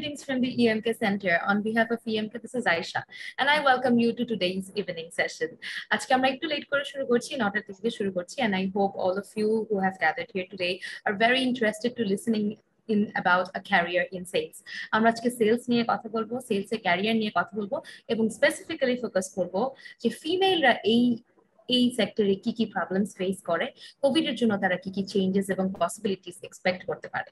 participants, greetings from the EMK Center. On behalf of EMK, this is Aisha, and I welcome you to today's evening session. আজকে আমরা একটু late করে শুরু করছি নটা থেকে শুরু করছি and I hope all of you who have gathered here today are very interested to listening in about a career in sales. আমরা আজকে সেলস নিয়ে কথা বলবো সেলস এর ক্যারিয়ার নিয়ে কথা বলবো এবং স্পেসিফিক্যালি ফোকাস করবো যে ফিমেলরা এই এই সেক্টরে কি কি প্রবলেমস ফেস করে কোভিড এর জন্য তারা কি কি চেঞ্জেস এবং পসিবিলিটিস এক্সপেক্ট করতে পারে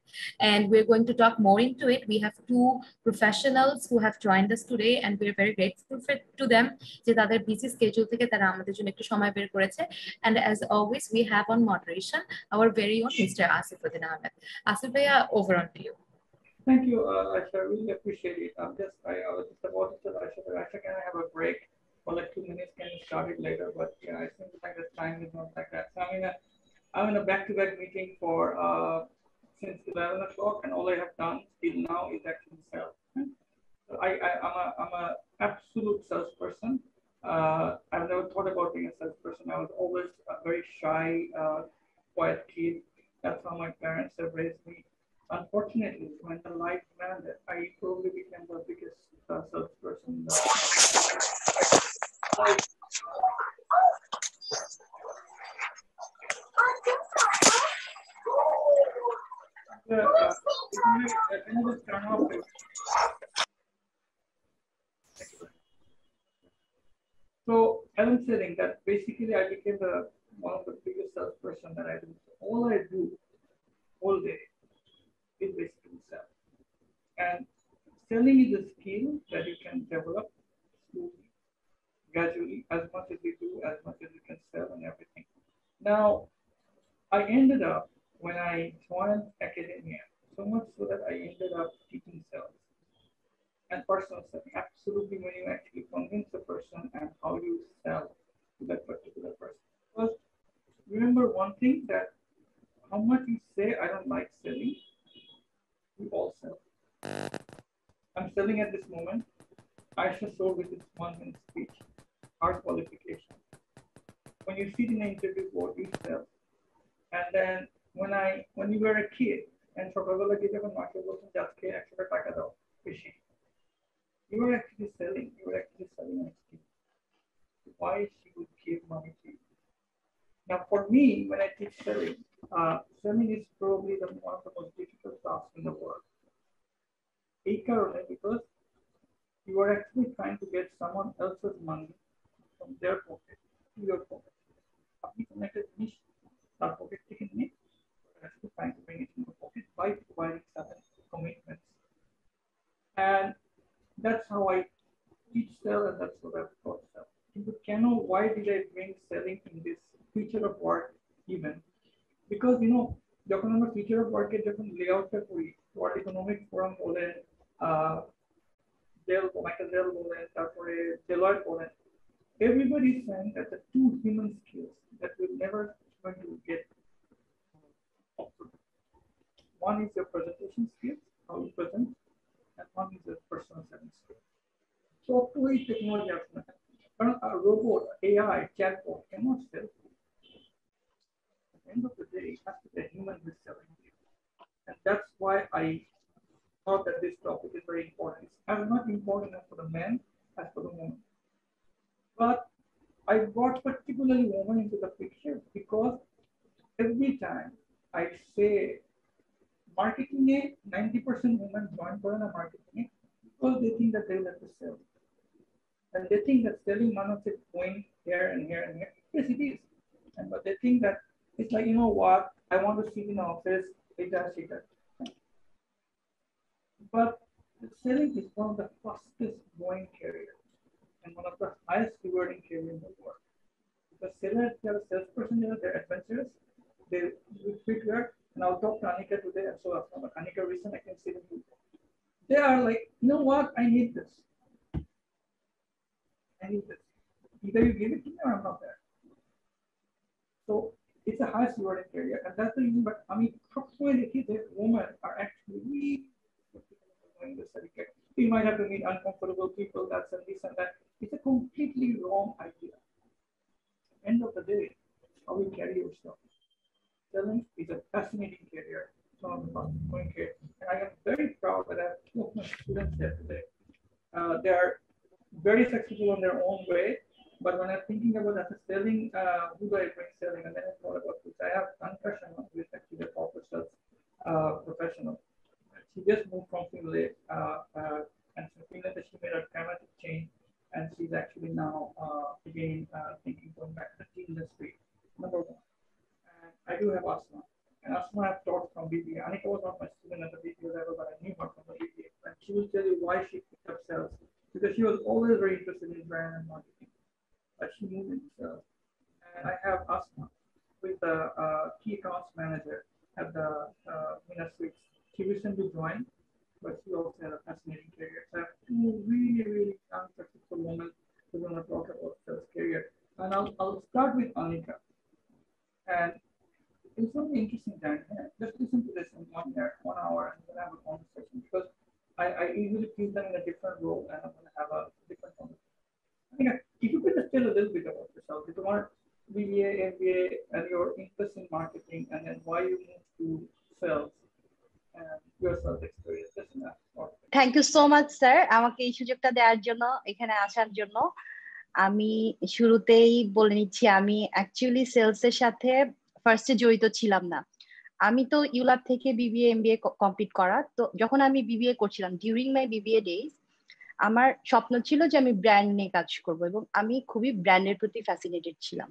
and we're going to talk more into it we have two professionals who have joined us today and we're very grateful for, to them যে তাদের বিসি স্কেজুল থেকে তারা আমাদের জন্য একটু সময় বের করেছে and as always we have on moderation our very own Mr. Asifuddin Ahmed Asif Bhaiya over on to you Thank you, uh, Aisha. I really appreciate it. I'm just, I, I was just about to tell Aisha that Aisha, can I have a break? For like two minutes, can start it later? But yeah, I think like the time is not like that. So I'm in a I'm in a back-to-back meeting for uh, since 11 o'clock, and all I have done till now is actually sell. So I, I am a I'm a absolute salesperson. Uh, I've never thought about being a salesperson. I was always a very shy, uh, quiet kid. That's how my parents have raised me. Unfortunately, when the life landed, I probably became the biggest uh, salesperson. So I'm saying that basically I became the one of the biggest salesperson that I do. All I do all day is basically sell. And selling is a skill that you can develop slowly gradually as much as we do, as much as we can sell and everything. Now, I ended up when I joined academia, so much so that I ended up teaching sales and personal selling. Absolutely, when you actually convince a person and how you sell to that particular person. Because remember one thing that how much you say I don't like selling, we all sell. I'm selling at this moment. I should sold with this one minute speech our qualification. When you sit in an interview board, you sell. And then when I when you were a kid and সকালবেলা গিয়ে যখন মাকে বলছেন যে আজকে একশো টাকা দাও বেশি you were actually selling you were actually selling a skill why she would give money to you now for me when I teach selling uh, selling is probably the one of the most difficult tasks in the world এই কারণে because you are actually trying to get someone else's money from their pocket to your pocket. আপনি কোনো একটা জিনিস তার pocket থেকে নিয়ে actually trying to bring it in your pocket by providing certain commitments. And that's how I teach sell and that's what I've taught sell. কিন্তু কেন why did I bring selling in this future of work even? Because you know যখন আমরা future of work এর যখন লেআউটটা করি world economic forum বলেন del Michael del বলেন তারপরে ডেলয়েট বলেন everybody is saying that the two human skills that will never going to get one is your presentation skills, how you present, and one is your personal selling skills. So two is technology a robot, AI, chatbot cannot sell. At the end of the day, it has to be a human who's selling you. And that's why I thought that this topic is very important. It's much important as for the men as for the women. But I brought particularly women into the picture because every time I say marketing, a 90% women join for a marketing because they think that they will have to sell. And they think that selling one is going here and here and here. Yes, it is. And but they think that it's like, you know what, I want to sit in office, it does, it does. But selling is one of the fastest growing careers and one of the highest rewarding career in the world. Because sellers, they are salesperson, they're adventurous, they quick and I'll talk to Anika today, and so from Anika recent, I can see them. They are like, you know what, I need this. I need this. Either you give it to me or I'm not there. So it's a highest rewarding career, and that's the reason. But I mean, approximately that women are actually you might have to meet uncomfortable people, that's and this and that. It's a completely wrong idea. End of the day, how you carry yourself. Selling is a fascinating career. some point here. And I am very proud that I have two of my students here today. Uh, they are very successful in their own way. But when I'm thinking about as a selling, uh, who do I bring selling? And then I thought about this. I have who is actually a corporate sales uh, professional. She just moved from Finland, uh, uh, and so Finland, she made a dramatic change, and she's actually now uh, again thinking going back to the industry. Number one. And I do have Asma. And Asma I've taught from BBA. Anika was not my student at the BBA level, but I knew her from the BBA. And she will tell you why she picked up sales. Because she was always very interested in brand and marketing. But she moved into sales. And I have Asma with the uh, key accounts manager at the uh. She recently joined, but she also had a fascinating career. So I have two really, really unsuccessful women who going to talk about sales career. And I'll, I'll start with Anika. And it's very interesting time. Uh, just listen to this in one year, one hour, and then have a conversation because I, I usually keep them in a different role and I'm going to have a different conversation. I if you could just tell a little bit about yourself, if you want BBA, MBA, and your interest in marketing, and then why you moved to sales thank you so much sir আমাকে এই সুযোগটা দেওয়ার জন্য, এখানে আসার জন্য। আমি শুরুতেই বলে নিচ্ছি, আমি অ্যাকচুয়ালি সেলস এর সাথে ফার্স্টে জড়িত ছিলাম না। আমি তো ইউলাব থেকে বিবিএ এমবিএ কমপ্লিট করা। তো যখন আমি বিবিএ করছিলাম ডিউরিং মাই বিবিএ ডেজ আমার স্বপ্ন ছিল যে আমি ব্র্যান্ড নিয়ে কাজ করব এবং আমি খুবই ব্র্যান্ডের প্রতি ফ্যাসিনেটেড ছিলাম।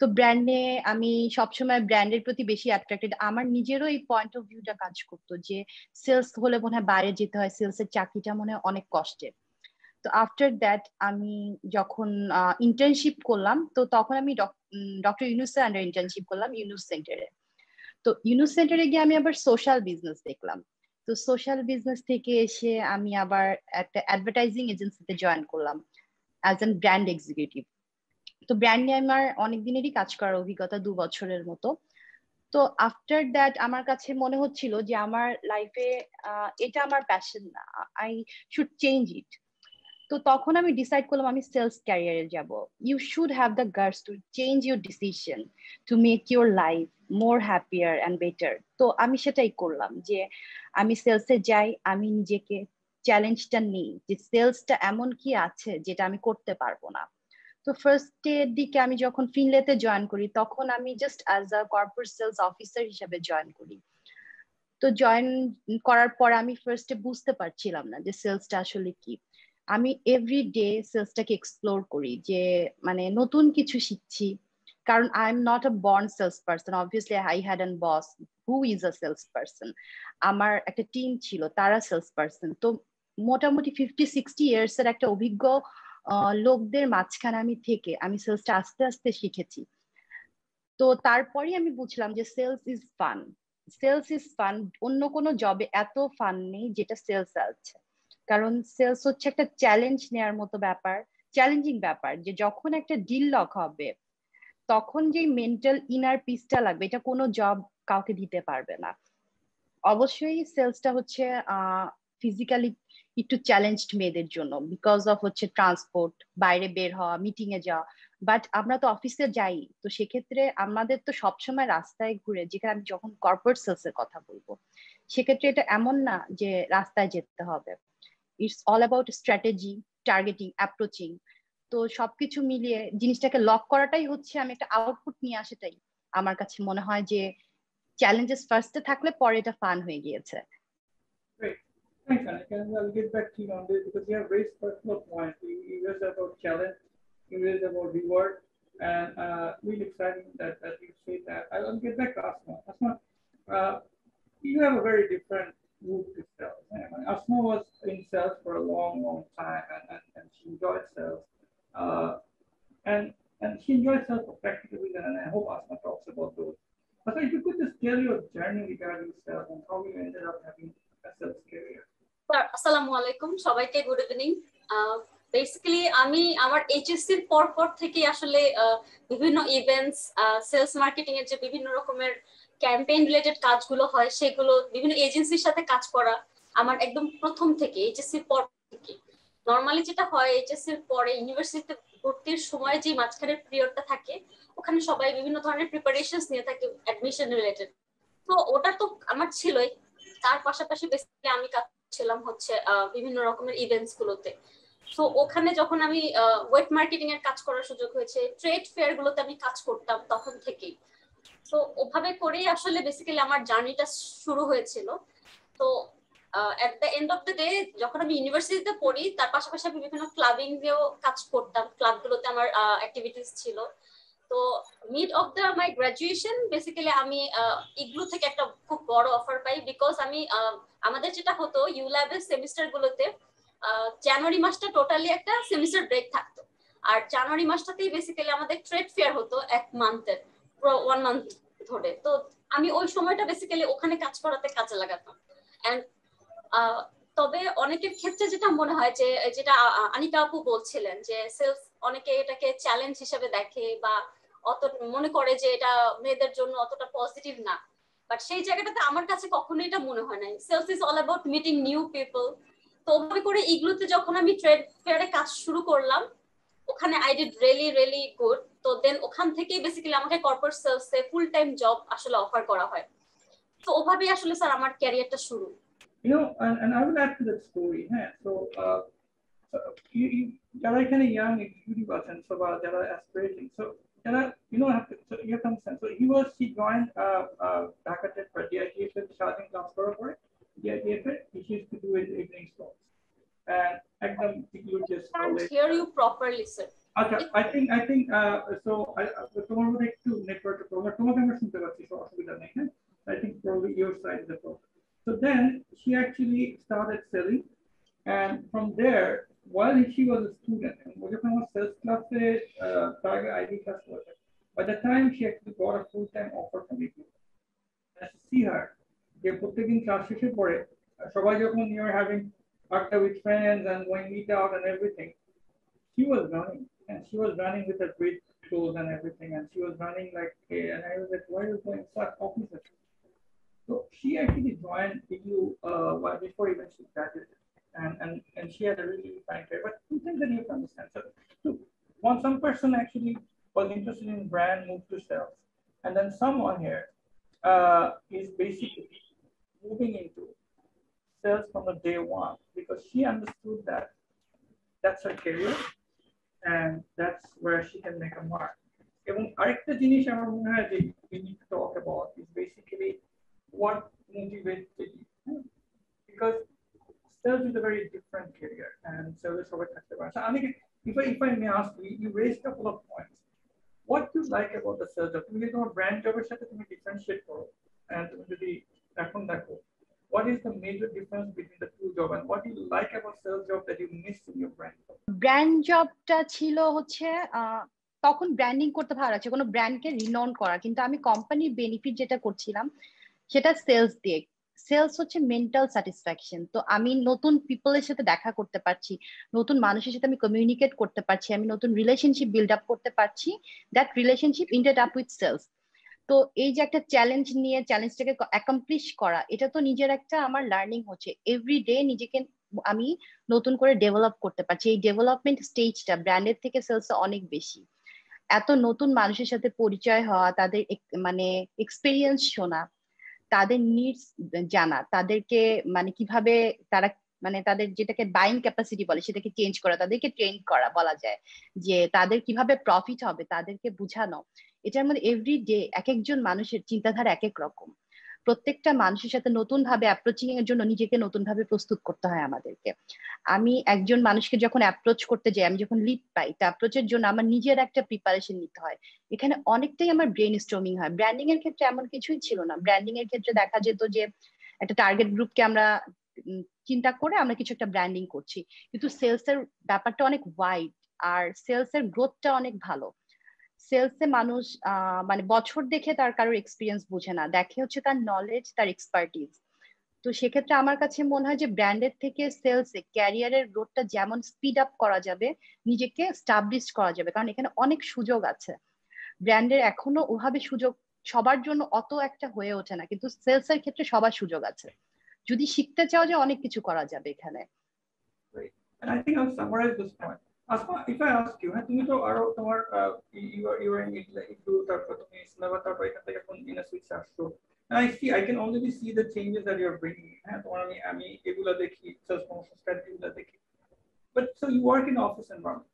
তো ব্র্যান্ডে আমি সবসময় ব্র্যান্ডের প্রতি বেশি অ্যাট্রাক্টেড আমার নিজেরও এই পয়েন্ট অফ ভিউটা কাজ করতো যে সেলস হলে মনে হয় বাইরে যেতে হয় সেলস এর চাকরিটা মনে হয় অনেক কষ্টের। তো আফটার দ্যাট আমি যখন ইন্টার্নশিপ করলাম, তো তখন আমি ডক্টর ইউনুসের আন্ডার ইন্টার্নশিপ করলাম ইউনুস সেন্টারে তো ইউনুস সেন্টারে গিয়ে আমি আবার সোশ্যাল বিজনেস দেখলাম। তো সোশ্যাল বিজনেস থেকে এসে আমি আবার একটা অ্যাডভার্টাইজিং এজেন্সিতে জয়েন করলাম অ্যাজ এন ব্র্যান্ড এক্সিকিউটিভ তো ব্র্যান্ড নিয়ে আমার অনেক দিনেরই কাজ করার অভিজ্ঞতা দু বছরের মতো। তো আফটার দ্যাট আমার কাছে মনে হচ্ছিল যে আমার লাইফে এটা আমার প্যাশন না। আই শুড চেঞ্জ ইট তো তখন আমি ডিসাইড করলাম আমি সেলস ক্যারিয়ারে যাব। You should have the guts to change your decision to make your life more happier and better তো আমি সেটাই করলাম যে আমি সেলসে যাই, আমি নিজেকে চ্যালেঞ্জটা নিই যে সেলসটা এমন কি আছে যেটা আমি করতে পারব না। তো ফার্স্ট এর দিকে আমি যখন ফিনলেতে জয়েন করি, তখন আমি just as a corporate sales officer হিসেবে জয়েন করি। তো জয়েন করার পর আমি ফার্স্টে বুঝতে পারছিলাম না যে সেলসটা আসলে কি। আমি এভরি ডে সেলসটাকে এক্সপ্লোর করি যে মানে নতুন কিছু শিখছি। কারণ I am not a born sales person obviously I had an boss who is a sales person আমার একটা টিম ছিল, তারা সেলস পার্সন তো মোটামুটি ফিফটি সিক্সটি ইয়ার্স এর একটা অভিজ্ঞ লোকদের মাঝখানে আমি থেকে, আমি সেলসটা আস্তে আস্তে শিখেছি। তো তারপরে আমি বুঝলাম যে sales is fun sales is fun অন্য কোনো জবে এত ফান নেই যেটা সেলস আছে। কারণ সেলস হচ্ছে একটা চ্যালেঞ্জ নেওয়ার মতো ব্যাপার চ্যালেঞ্জিং ব্যাপার, যে যখন একটা ডিল লক হবে, তখন যে মেন্টাল ইনার পিসটা লাগবে, এটা কোনো জব কাউকে দিতে পারবে না। অবশ্যই সেলসটা হচ্ছে ফিজিক্যালি একটু চ্যালেঞ্জড মেয়েদের জন্য বিকজ অফ হচ্ছে ট্রান্সপোর্ট বাইরে বের হওয়া মিটিং এ যাওয়া। বাট আমরা তো অফিসে যাই, তো সেক্ষেত্রে আমাদের তো সবসময় রাস্তায় ঘুরে, যেখানে আমি যখন কর্পোরেট সেলস এর কথা বলব, সেক্ষেত্রে এটা এমন না যে রাস্তায় যেতে হবে। It's all about strategy targeting approaching তো সবকিছু মিলিয়ে জিনিসটাকে লক করাটাই হচ্ছে আমি একটা আউটপুট নিয়ে আসাটাই। আমার কাছে মনে হয় যে চ্যালেঞ্জেস ফার্স্টে থাকলে পরে এটা ফান হয়ে গিয়েছে। Thanks, Anika. I'll get back to you on this because you have raised personal points. You, raised about challenge, you raised about reward, and uh, really exciting that, that you say that. I'll get back to Asma. Asma, uh, you have a very different route to sales. Asma was in sales for a long, long time, and, and, and she enjoyed sales. Uh, and and she enjoyed sales for practical reasons, and I hope Asma talks about those. But if you could just tell your journey regarding sales and how you ended up having a sales career. আসসালামু আলাইকুম, সবাইকে good evening basically আমি আমার এইচএসসির পর পর থেকে আসলে বিভিন্ন ইভেন্টস সেলস মার্কেটিং এর যে বিভিন্ন রকমের ক্যাম্পেইন রিলেটেড কাজগুলো হয়, সেগুলো বিভিন্ন এজেন্সির সাথে কাজ করা আমার একদম প্রথম থেকে এইচএসসির পর থেকে। নর্মালি যেটা হয় এইচএসসির পরে ইউনিভার্সিটিতে ভর্তির সময় যে মাঝখানের পিরিয়ডটা থাকে, ওখানে সবাই বিভিন্ন ধরনের প্রিপারেশনস নিয়ে থাকে অ্যাডমিশন রিলেটেড তো ওটা তো আমার ছিলই। তার পাশাপাশি বেসিক্যালি আমি কাজ ছিলাম হচ্ছে বিভিন্ন রকমের ইভেন্টস গুলোতে। তো ওখানে যখন আমি ওয়েট মার্কেটিং এর কাজ করার সুযোগ হয়েছে ট্রেড ফেয়ার গুলোতে আমি কাজ করতাম তখন থেকেই। তো ওভাবে করেই আসলে বেসিক্যালি আমার জার্নিটা শুরু হয়েছিল। তো at the end of the day যখন আমি ইউনিভার্সিটিতে পড়ি, তার পাশাপাশি আমি বিভিন্ন ক্লাবিং দিয়েও কাজ করতাম। ক্লাবগুলোতে আমার অ্যাক্টিভিটিস ছিল। তো mid of the my graduation basically আমি ইগলু থেকে একটা খুব বড় অফার পাই বিকজ আমি আমাদের যেটা হতো ইউ ল্যাবের সেমিস্টার গুলোতে জানুয়ারি মাসটা টোটালি একটা সেমিস্টার ব্রেক থাকতো। আর জানুয়ারি মাসটাতেই বেসিক্যালি আমাদের ট্রেড ফেয়ার হতো এক মান্থের ওয়ান মান্থ ধরে। তো আমি ওই সময়টা বেসিক্যালি ওখানে কাজ করাতে কাজে লাগাতাম। অ্যান্ড তবে অনেকের ক্ষেত্রে যেটা মনে হয় যে, যেটা আনিকা আপু বলছিলেন যে সেলফ অনেকে এটাকে চ্যালেঞ্জ হিসেবে দেখে বা অত মনে করে যে এটা মেয়েদের জন্য অতটা পজিটিভ না। বাট সেই জায়গাটাতে আমার কাছে কখনো এটা মনে হয় নাই। Sales is all about meeting new people তো ওভাবে করে ইগলুতে যখন আমি ট্রেড ফেয়ারে কাজ শুরু করলাম ওখানে I did really really good তো দেন ওখান থেকেই বেসিক্যালি আমাকে কর্পোরেট সেলসে ফুল টাইম জব আসলে অফার করা হয়। তো ওভাবেই আসলে স্যার আমার ক্যারিয়ারটা শুরু। You know, and, and I will add to that story. Yeah? So, uh, you, you, যারা এখানে young executive আছেন so বা যারা aspirating there are, you know, have to, so you have to understand. So he was, he joined uh, uh, Backerton for DITFL, charging transfer for it. DITFL, he used to do it evening slots. And at the, you just. I can't hear you properly, sir. Okay, I think, I think, uh, so I, tomorrow we take two network program, tomorrow we have some I think probably your side is the problem. So then she actually started selling. And from there, while she was a student and যখন আমার sales class A target ID class was by the time she actually got a full-time offer from me I see her যে প্রত্যেকদিন class শেষে পরে সবাই যখন you're having after with friends and going meet out and everything she was running and she was running with her great clothes and everything and she was running like hey, and I was like why are you going such officer so she actually joined you uh before even she graduated and, and, and she had a really fine career. But two things that you have to understand. So, so one some person actually was interested in brand, moved to sales. And then someone here uh, is basically moving into sales from the day one because she understood that that's her career and that's where she can make a mark. এবং আরেকটা জিনিস আমার মনে হয় যে we need to talk about is basically what motivates you. Because sales is a very different career and sales সবাই থাকতে পারে so আমি if I, if I may ask you you raised a couple of points what do you like about the sales job তুমি তোমার brand জবের সাথে তুমি differentiate করো and তুমি যদি এখন দেখো what is the major difference between the two job and what do you like about sales job that you miss in your brand job brand জবটা ছিল হচ্ছে তখন ব্র্যান্ডিং করতে ভালো লাগছে কোনো ব্র্যান্ডকে রিনাউন করা কিন্তু আমি কোম্পানির বেনিফিট যেটা করছিলাম সেটা সেলস দিয়ে সেলস হচ্ছে মেন্টাল স্যাটিসফ্যাকশন তো আমি নতুন পিপলের সাথে দেখা করতে পারছি, নতুন মানুষের সাথে আমি কমিউনিকেট করতে পারছি, আমি নতুন রিলেশনশিপ বিল্ড আপ করতে পারছি that relationship ended up with sales তো এই যে একটা চ্যালেঞ্জ নিয়ে চ্যালেঞ্জটাকে অ্যাকমপ্লিশ করা, এটা তো নিজের একটা আমার লার্নিং হচ্ছে। এভরি ডে নিজেকে আমি নতুন করে ডেভেলপ করতে পারছি। এই ডেভেলপমেন্ট স্টেজটা ব্র্যান্ডের থেকে সেলস অনেক বেশি। এত নতুন মানুষের সাথে পরিচয় হওয়া, তাদের মানে এক্সপিরিয়েন্স শোনা তাদের নিডস জানা, তাদেরকে মানে কীভাবে তারা মানে তাদের যেটাকে বাইং ক্যাপাসিটি বলে সেটাকে চেঞ্জ করা, তাদেরকে ট্রেন করা বলা যায়, যে তাদের কীভাবে প্রফিট হবে, তাদেরকে বুঝানো। এটার মধ্যে এভরি ডে এক একজন মানুষের চিন্তাধারা এক এক রকম। প্রত্যেকটা মানুষের সাথে নতুন ভাবে অ্যাপ্রোচিং এর জন্য নিজেকে নতুন ভাবে প্রস্তুত করতে হয় আমাদেরকে। আমি একজন মানুষকে যখন অ্যাপ্রোচ করতে যাই, আমি যখন লিড পাই, তা অ্যাপ্রোচের জন্য আমার নিজের একটা প্রিপারেশন নিতে হয়। এখানে অনেকটাই আমার ব্রেন স্ট্রমিং হয়। ব্র্যান্ডিং এর ক্ষেত্রে এমন কিছুই ছিল না। ব্র্যান্ডিং এর ক্ষেত্রে দেখা যেত যে, একটা টার্গেট গ্রুপকে আমরা চিন্তা করে আমরা কিছু একটা ব্র্যান্ডিং করছি। কিন্তু সেলস এর ব্যাপারটা অনেক ওয়াইড আর সেলস এর গ্রোথটা অনেক ভালো। সেলসে মানুষ মানে বছর দেখে তার কারোর এক্সপিরিয়েন্স বুঝে না। দেখে হচ্ছে তার নলেজ তার এক্সপার্টিস তো সেক্ষেত্রে আমার কাছে মনে হয় যে ব্র্যান্ডের থেকে সেলসে ক্যারিয়ারের গ্রোথটা যেমন স্পিড আপ করা যাবে, নিজেকে স্টাবলিশ করা যাবে। কারণ এখানে অনেক সুযোগ আছে। ব্র্যান্ডের এখনও ওভাবে সুযোগ সবার জন্য অত একটা হয়ে ওঠে না। কিন্তু সেলস এর ক্ষেত্রে সবার সুযোগ আছে। যদি শিখতে চাও যে অনেক কিছু করা যাবে এখানে। And I think I'll summarize this point. I ask you, হ্যাঁ তুমি তো আরও তোমার ইউ আর ইউ আর তারপর তুমি সিনেমা তারপর এখান থেকে আসছো। Can already see the changes that you're bringing. হ্যাঁ তোমার আমি আমি এগুলা দেখি স্ট্র্যাটেজি দেখি। But so you work in office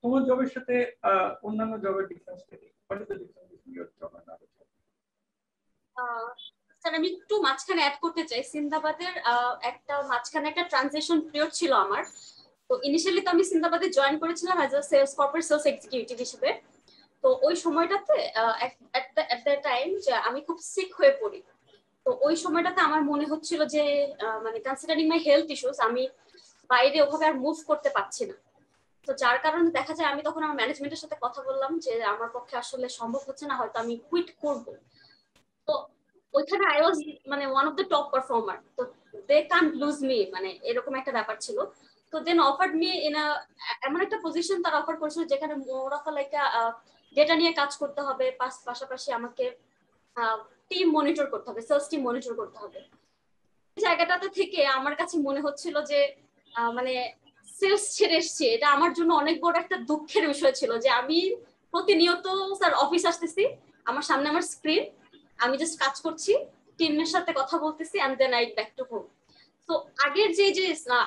তোমার জবের সাথে অন্যান্য জবের ডিফারেন্স কি? What is the difference between your job and other job sir আমি একটু মাঝখানে অ্যাড করতে চাই। সিন্দাবাদের একটা মাঝখানে একটা ট্রানজিশন পিরিয়ড ছিল আমার। তো ইনিশিয়ালি তো আমি সিন্দাবাদে জয়েন করেছিলাম as a sales corporate sales executive হিসেবে। তো ওই সময়টাতে এট দ্য টাইম যে আমি খুব সিক হয়ে পড়ি। তো ওই সময়টাতে আমার মনে হচ্ছিল যে মানে কনসিডারিং মাই হেলথ ইস্যুস আমি বাইরে ওভাবে আর মুভ করতে পারছি না। তো যার কারণে দেখা যায় আমি তখন আমার ম্যানেজমেন্টের সাথে কথা বললাম যে, আমার পক্ষে আসলে সম্ভব হচ্ছে না, হয়তো আমি কুইট করব। তো ওইখানে আই ওয়াজ মানে one of the top performer তো দে কান লুজ মি মানে এরকম একটা ব্যাপার ছিল। তো দেন অফার্ড মি ইন এমন একটা পজিশন তারা অফার করেছিল যেখানে মোর অফ ডেটা নিয়ে কাজ করতে হবে পাশাপাশি আমাকে টিম মনিটর করতে হবে সেলস টিম মনিটর করতে হবে। জায়গাটাতে থেকে আমার কাছে মনে হচ্ছিল যে মানে সেলস ছেড়ে এসছে, এটা আমার জন্য অনেক বড় একটা দুঃখের বিষয় ছিল যে আমি প্রতিনিয়ত স্যার অফিস আসতেছি, আমার সামনে আমার স্ক্রিন আমি জাস্ট কাজ করছি টিমের সাথে কথা বলতেছি and then I back to home তো আগের যে যে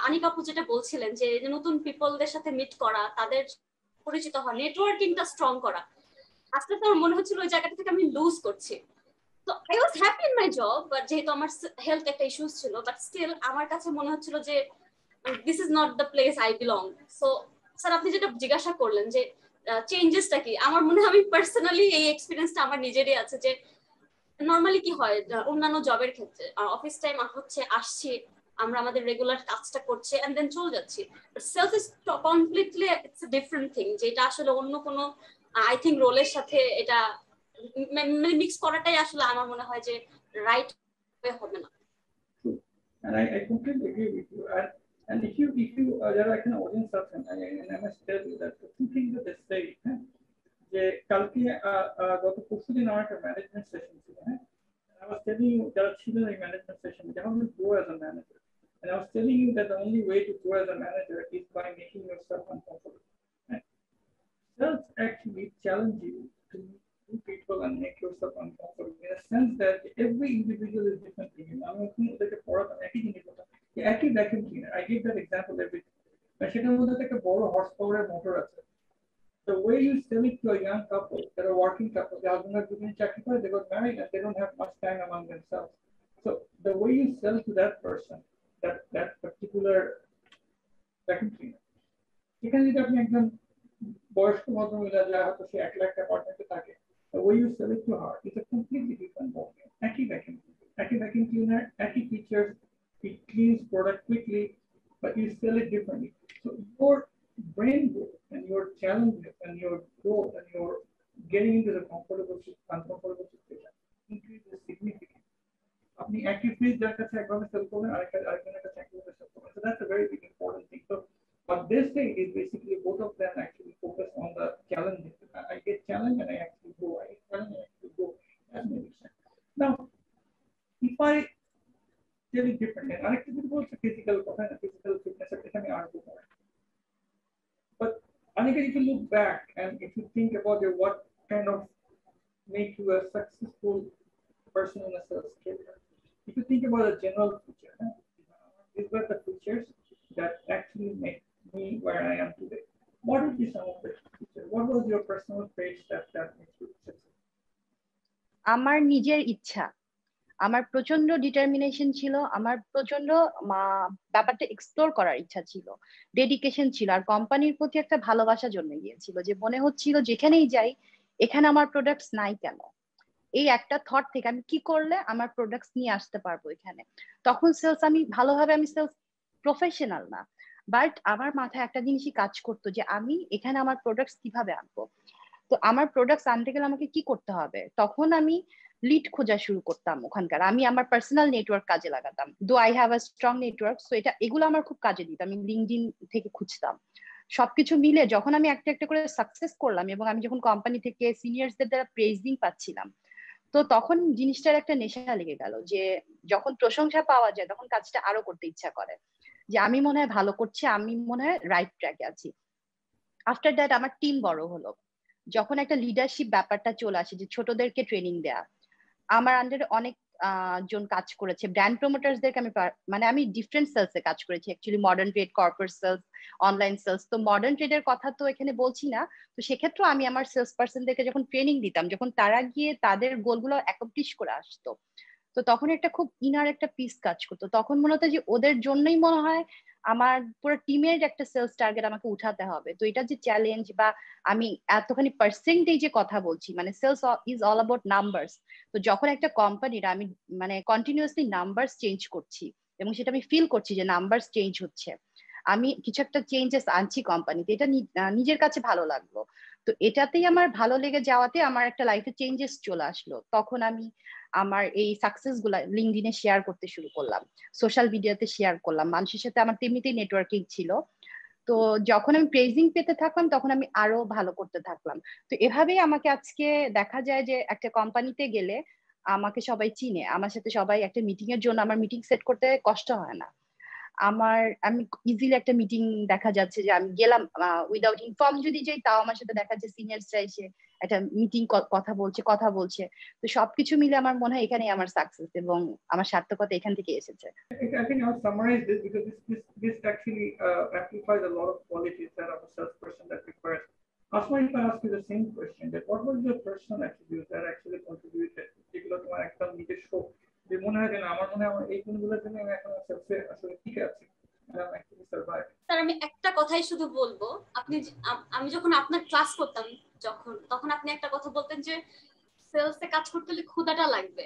আনিকাপু যেটা বলছিলেন যে নতুন পিপলদের সাথে মিট করা, তাদের পরিচিত হওয়া নেটওয়ার্কিংটা স্ট্রং করা আস্তে আস্তে আমার মনে হচ্ছিল ওই জায়গাটা থেকে আমি লুজ করছি। তো I was happy in my job but যেহেতু আমার হেলথ একটা ইস্যুস ছিল বাট স্টিল আমার কাছে মনে হচ্ছিল যে this is not the place I belong so sir আপনি যেটা জিজ্ঞাসা করলেন যে চেঞ্জেসটা কি? আমার মনে হয় আমি পার্সোনালি এই এক্সপিরিয়েন্সটা আমার নিজেরই আছে যে নর্মালি কি হয় অন্যান্য জবের ক্ষেত্রে অফিস টাইম হচ্ছে, আসছি আমরা আমাদের রেগুলার কাজটা করছি এন্ড দেন চলে যাচ্ছি self is completely it's different thing যেটা আসলে অন্য কোনো আই থিঙ্ক রোলের সাথে এটা মানে মিক্স করাটাই আসলে আমার মনে হয় যে রাইট হবে না And if you, if you, uh, there are an audience and and I must tell you that the two things that they say, হ্যাঁ, যে কালকে গত পরশু আমার একটা ম্যানেজমেন্ট সেশন ছিল হ্যাঁ you যারা ছিলেন এই management session to grow as a manager and I was telling you that the only way to grow as a manager is by making yourself uncomfortable right? Sales actually challenge you to do people and make yourself uncomfortable in a sense that every individual is different আমি এখন ওদেরকে পড়াতাম একই জিনিস বলতাম একই vacuum cleaner I give that example every সেটার মধ্যে একটা বড় হর্স পাওয়ারের মোটর আছে the way you sell it to a young couple, they're a working couple, they are not doing sacrifice, they got married and they don't have much time among themselves. So the way you sell to that person, that that particular vacuum cleaner, এখানে যদি আপনি একজন বয়স্ক ভদ্রমহিলা যা হয়তো সে এক লাখ অ্যাপার্টমেন্টে থাকে the way you sell it to her is a completely different ballgame. একই vacuum একই vacuum cleaner, একই features, it cleans product quickly, but you sell it differently. So your brain growth and your challenges and your growth and your getting into the comfortable uncomfortable situation increases significantly. আপনি একই fridge যার কাছে একভাবে sell করবেন আরেকটা আরেকজনের কাছে একভাবে সেল করবেন so that's a very big important thing so what they say is basically both of them actually focus on the challenges I get challenge and I actually go I get challenge and I actually go as an addiction now if I tell you different and আরেকটা যদি বলছে physical কথা না physical fitness এটা আমি আরো করে But Anika, if you look back and if you think about it, what kind of make you a successful person in a sales career, if you think about a general feature, huh, these were the features that actually make me where I am today. What would be some of the features? What was your personal traits that that makes you successful? আমার নিজের ইচ্ছা আমার প্রচণ্ড determination ছিল আমার প্রচণ্ড ব্যাপারটা explore করার ইচ্ছা ছিল ডেডিকেশন ছিল আর কোম্পানির প্রতি একটা ভালোবাসা জন্মে গিয়েছিল যে মনে হচ্ছিল যেখানেই যাই এখানে আমার প্রোডাক্টস নাই কেন এই একটা থট থেকে আমি কি করলে আমার প্রোডাক্টস নিয়ে আসতে পারব এখানে? তখন সেলস আমি ভালোভাবে আমি সেলস প্রফেশনাল না। বাট আমার মাথায় একটা জিনিসই কাজ করতো যে আমি এখানে আমার প্রোডাক্টস কীভাবে আনব? তো আমার প্রোডাক্টস আনতে গেলে আমাকে কি করতে হবে? তখন আমি লিড খোঁজা শুরু করতাম ওখানকার। আমি আমার পার্সোনাল নেটওয়ার্ক কাজে লাগাতাম। Though I have a strong network so এটা, এগুলো আমার খুব কাজে দিত। আমি লিঙ্কডিন থেকে খুঁজতাম। সবকিছু মিলে যখন আমি একটা একটা করে সাকসেস করলাম এবং আমি যখন কোম্পানি থেকে সিনিয়রসদের দ্বারা প্রেজিং পাচ্ছিলাম তো তখন জিনিসটার একটা নেশা লেগে গেল যে যখন প্রশংসা পাওয়া যায় তখন কাজটা আরও করতে ইচ্ছা করে। যে আমি মনে হয় ভালো করছি, আমি মনে হয় রাইট ট্র্যাকে আছি। আফটার দ্যাট আমার টিম বড় হলো। যখন একটা লিডারশিপ ব্যাপারটা চলে আসে যে ছোটদেরকে ট্রেনিং দেয়া, আমার আন্ডারে অনেক জন কাজ করেছে। ব্র্যান্ড প্রমোটার্সদেরকে আমি মানে আমি ডিফারেন্ট সেলসে কাজ করেছি। Actually modern trade corporate sales online sales তো মডার্ন ট্রেডের কথা তো এখানে বলছি না। তো সেক্ষেত্রে আমি আমার সেলস পার্সনদেরকে যখন ট্রেনিং দিতাম, যখন তারা গিয়ে তাদের গোলগুলো অ্যাকমপ্লিশ করে আসতো তো তখন একটা খুব ইনার একটা পিস কাজ করতো। তখন মনে হতো যে ওদের জন্যই মনে হয় আমার পুরো টিমের একটা সেলস টার্গেট আমাকে উঠাতে হবে। তো এটা যে চ্যালেঞ্জ বা আমি এতখানি পার্সেন্টেজে কথা বলছি মানে sales is all about numbers তো যখন একটা কোম্পানির আমি মানে কন্টিনিউয়াসলি নাম্বারস চেঞ্জ করছি এবং সেটা আমি ফিল করছি যে নাম্বারস চেঞ্জ হচ্ছে, আমি কিছু একটা চেঞ্জেস আনছি কোম্পানিতে এটা নিজের কাছে ভালো লাগল। তো এটাতেই আমার ভালো লেগে যাওয়াতে আমার একটা লাইফে চেঞ্জেস চলে আসলো। তখন আমি আমার এই সাকসেসগুলা লিঙ্কডিনে শেয়ার করতে শুরু করলাম সোশ্যাল মিডিয়াতে শেয়ার করলাম। মানুষের সাথে আমার তেমনিতেই নেটওয়ার্কিং ছিল। তো যখন আমি প্রেজিং পেতে থাকলাম, তখন আমি আরও ভালো করতে থাকলাম। তো এভাবেই আমাকে আজকে দেখা যায় যে একটা কোম্পানিতে গেলে আমাকে সবাই চিনে। আমার সাথে সবাই একটা মিটিং এর জন্য, আমার মিটিং সেট করতে কষ্ট হয় না। আমার, আমি ইজিলি একটা মিটিং দেখা যাচ্ছে যে আমি গেলাম উইদাউট ইনফর্ম যদি যাই, তাও আমার সাথে দেখা যাচ্ছে সিনিয়রসরা চাইছে একটা মিটিং কথা বলছে কথা বলছে। তো সবকিছু মিলে আমার মনে হয় এখানে আমার সাকসেস এবং আমার সার্থকতা এখান থেকে এসেছে। যে মনে হয় যে আমার মনে হয় এই গুণগুলোর জন্য আমি এখন সেলসে আসলে ঠিক আছি। স্যার আমি একটা কথাই শুধু বলব। আপনি আমি যখন আপনার ক্লাস করতাম যখন, তখন আপনি একটা কথা বলতেন যে সেলসে কাজ করতে হলে ক্ষুধাটা লাগবে।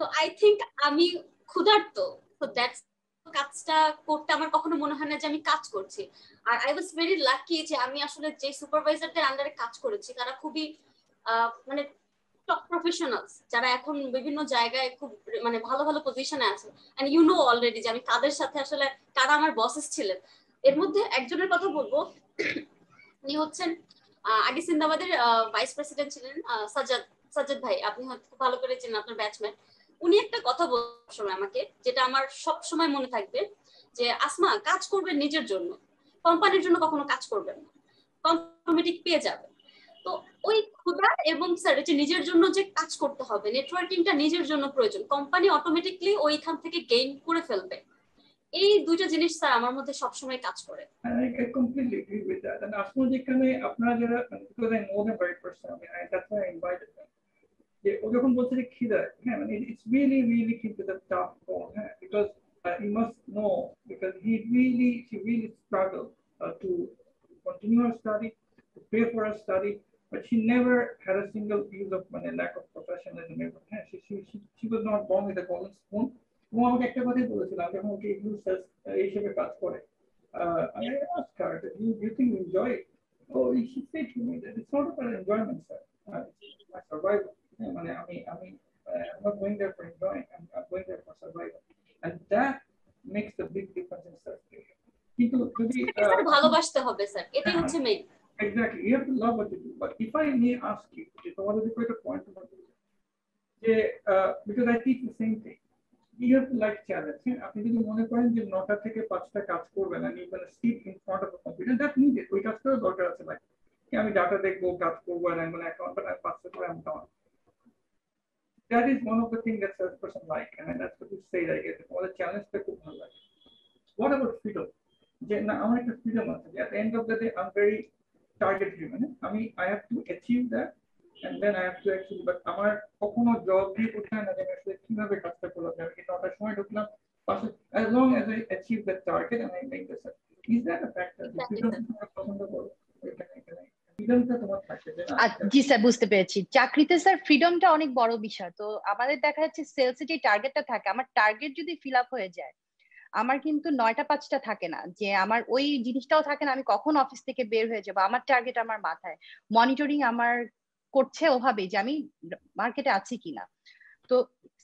তো আই থিংক আমি ক্ষুধার্ত। তো দ্যাটস কাজটা করতে আমার কখনো মনে হয় না যে আমি কাজ করছি। আর আই ওয়াজ ভেরি লাকি যে আমি আসলে যে সুপারভাইজারদের আন্ডারে কাজ করেছি, তারা খুবই মানে টপ প্রফেশনালস যারা এখন বিভিন্ন জায়গায় খুব মানে ভালো ভালো পজিশনে আছে। এন্ড ইউ নো অলরেডি যে আমি কাদের সাথে আসলে কারা আমার বসেস ছিলেন। এর মধ্যে একজনের কথা বলব। উনি হচ্ছেন আগে সিন্দাবাদের ভাইস প্রেসিডেন্ট ছিলেন সাজ্জাদ সাজ্জাদ ভাই। আপনি হয়তো খুব ভালো করে চেনেন আপনার ব্যাচম্যান উনি একটা কথা বলছেন আমাকে, যেটা আমার সব সময় মনে থাকবে যে, আসমা, কাজ করবে নিজের জন্য। কোম্পানির জন্য কখনো কাজ করবেন না। অটোমেটিক পেয়ে যাবে তো ওই ক্ষুদা এবং স্যার যে নিজের জন্য যে কাজ করতে হবে নেটওয়ার্কিংটা নিজের জন্য প্রয়োজন। কোম্পানি অটোমেটিকলি ওইখান থেকে গেইন করে ফেলবে। এই দুটো জিনিস স্যার আমার মধ্যে সবসময় কাজ করে। যে ও যখন বলছে যে খিদা হ্যাঁ মানে ইটস রিয়েলি রিয়েলি কিন্তু দ্য হ্যাঁ because he must know because he to continue R study to pay study but she never had a single use of money lack of professionalism ever হ্যাঁ she, she, she, she was not born with a golden spoon আমাকে একটা কথাই বলেছিলাম যখন ওকে হিসেবে কাজ করে uh, I asked her, do you, do you think you enjoy it? Oh, she said to me that it's not about enjoyment, sir. Uh, my survival. মানে আমি আমি I'm not going there for enjoying. I'm, I'm going there for survival. And that makes the big difference in. কিন্তু যদি ভালোবাসতে হবে sir এটাই হচ্ছে main Exactly. You have to love what you do. But if I may ask you, যে তোমাদের যদি একটা পয়েন্ট যে because I teach the same thing. you have to like challenge হ্যাঁ আপনি যদি মনে করেন যে নটা থেকে পাঁচটা কাজ করবেন and you can sit in front of a computer that needed ওই কাজটাও দরকার আছে ভাই আমি ডাটা দেখবো কাজ করবো and I'm gonna account but I'm পাঁচটা করে I'm done that is one of the things that salesperson like and that's what you say that I get তোমাদের চ্যালেঞ্জটা খুব ভালো লাগে what about freedom যে না আমার একটা freedom আছে at the end of the day I'm very target driven আমি I have to achieve that and then I have to actually but আমার কখনো জব দিয়ে হয় না যে আসলে কীভাবে কাজটা করলাম আমি নটার সময় ঢুকলাম পাশে as long as I achieve that target and I make the set is that a factor পছন্দ করো জি স্যার বুঝতে পেরেছি। চাকরিতে স্যার ফ্রিডমটা অনেক বড় বিষয়। তো আমাদের দেখা যাচ্ছে সেলসে যে টার্গেটটা থাকে আমার টার্গেট যদি ফিল আপ হয়ে যায় আমার কিন্তু নয়টা পাঁচটা থাকে না। যে আমার ওই জিনিসটাও থাকে না, আমি কখন অফিস থেকে বের হয়ে যাব, আমার টার্গেট আমার মাথায়। মনিটরিং আমার করছে ওভাবে যে আমি মার্কেটে আছি কিনা। তো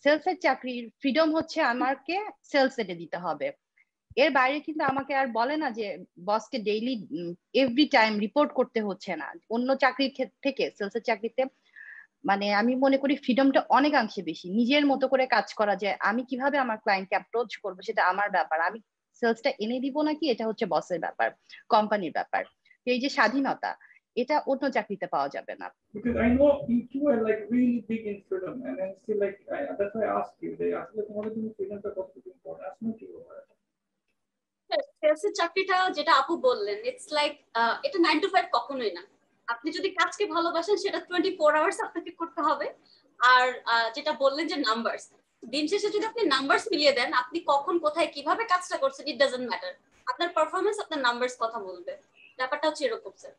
সেলস এর চাকরির ফ্রিডম হচ্ছে আমাকে সেলস এটে দিতে হবে। এর বাইরে কিন্তু আমাকে আর বলে না যে বসকে ডেইলি এভরি টাইম রিপোর্ট করতে হচ্ছে না। অন্য চাকরির থেকে সেলস এর চাকরিতে মানে আমি মনে করি ফ্রিডমটা অনেকাংশে বেশি। নিজের মতো করে কাজ করা যায় আমি কীভাবে আমার ক্লায়েন্টকে অ্যাপ্রোচ করব সেটা আমার ব্যাপার। আমি সেলসটা এনে দিব নাকি এটা হচ্ছে বসের ব্যাপার কোম্পানির ব্যাপার। এই যে স্বাধীনতা এটা অন্য চাকরিতে পাওয়া যাবে না। Because I know you are like really big in freedom and then still like I, that's why I asked you. They আসলে তোমাদের জন্য freedomটা কতটুকু important? আসলে কি সেলসের চাকরিটা যেটা আপু বললেন ইটস লাইক এটা নাইন টু ফাইভ কখনোই না। আপনি যদি কাজকে ভালোবাসেন সেটা টোয়েন্টি ফোর আওয়ার্স আপনাকে করতে হবে। আর যেটা বললেন যে নাম্বারস দিন শেষে যদি আপনি নাম্বারস মিলিয়ে দেন আপনি কখন কোথায় কীভাবে কাজটা করছেন ইট ডাজন্ট ম্যাটার আপনার পারফরমেন্স আপনার নাম্বারস কথা বলবে। ব্যাপারটা হচ্ছে এরকম sir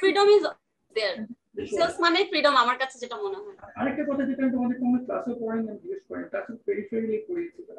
freedom is there sales মানে ফ্রিডম আমার কাছে যেটা মনে হয়। আরেকটা কথা যেটা আমি তোমাদের কোনো ক্লাসে জিজ্ঞেস করেন ক্লাসে পেরিফেরিলি পড়িয়েছি but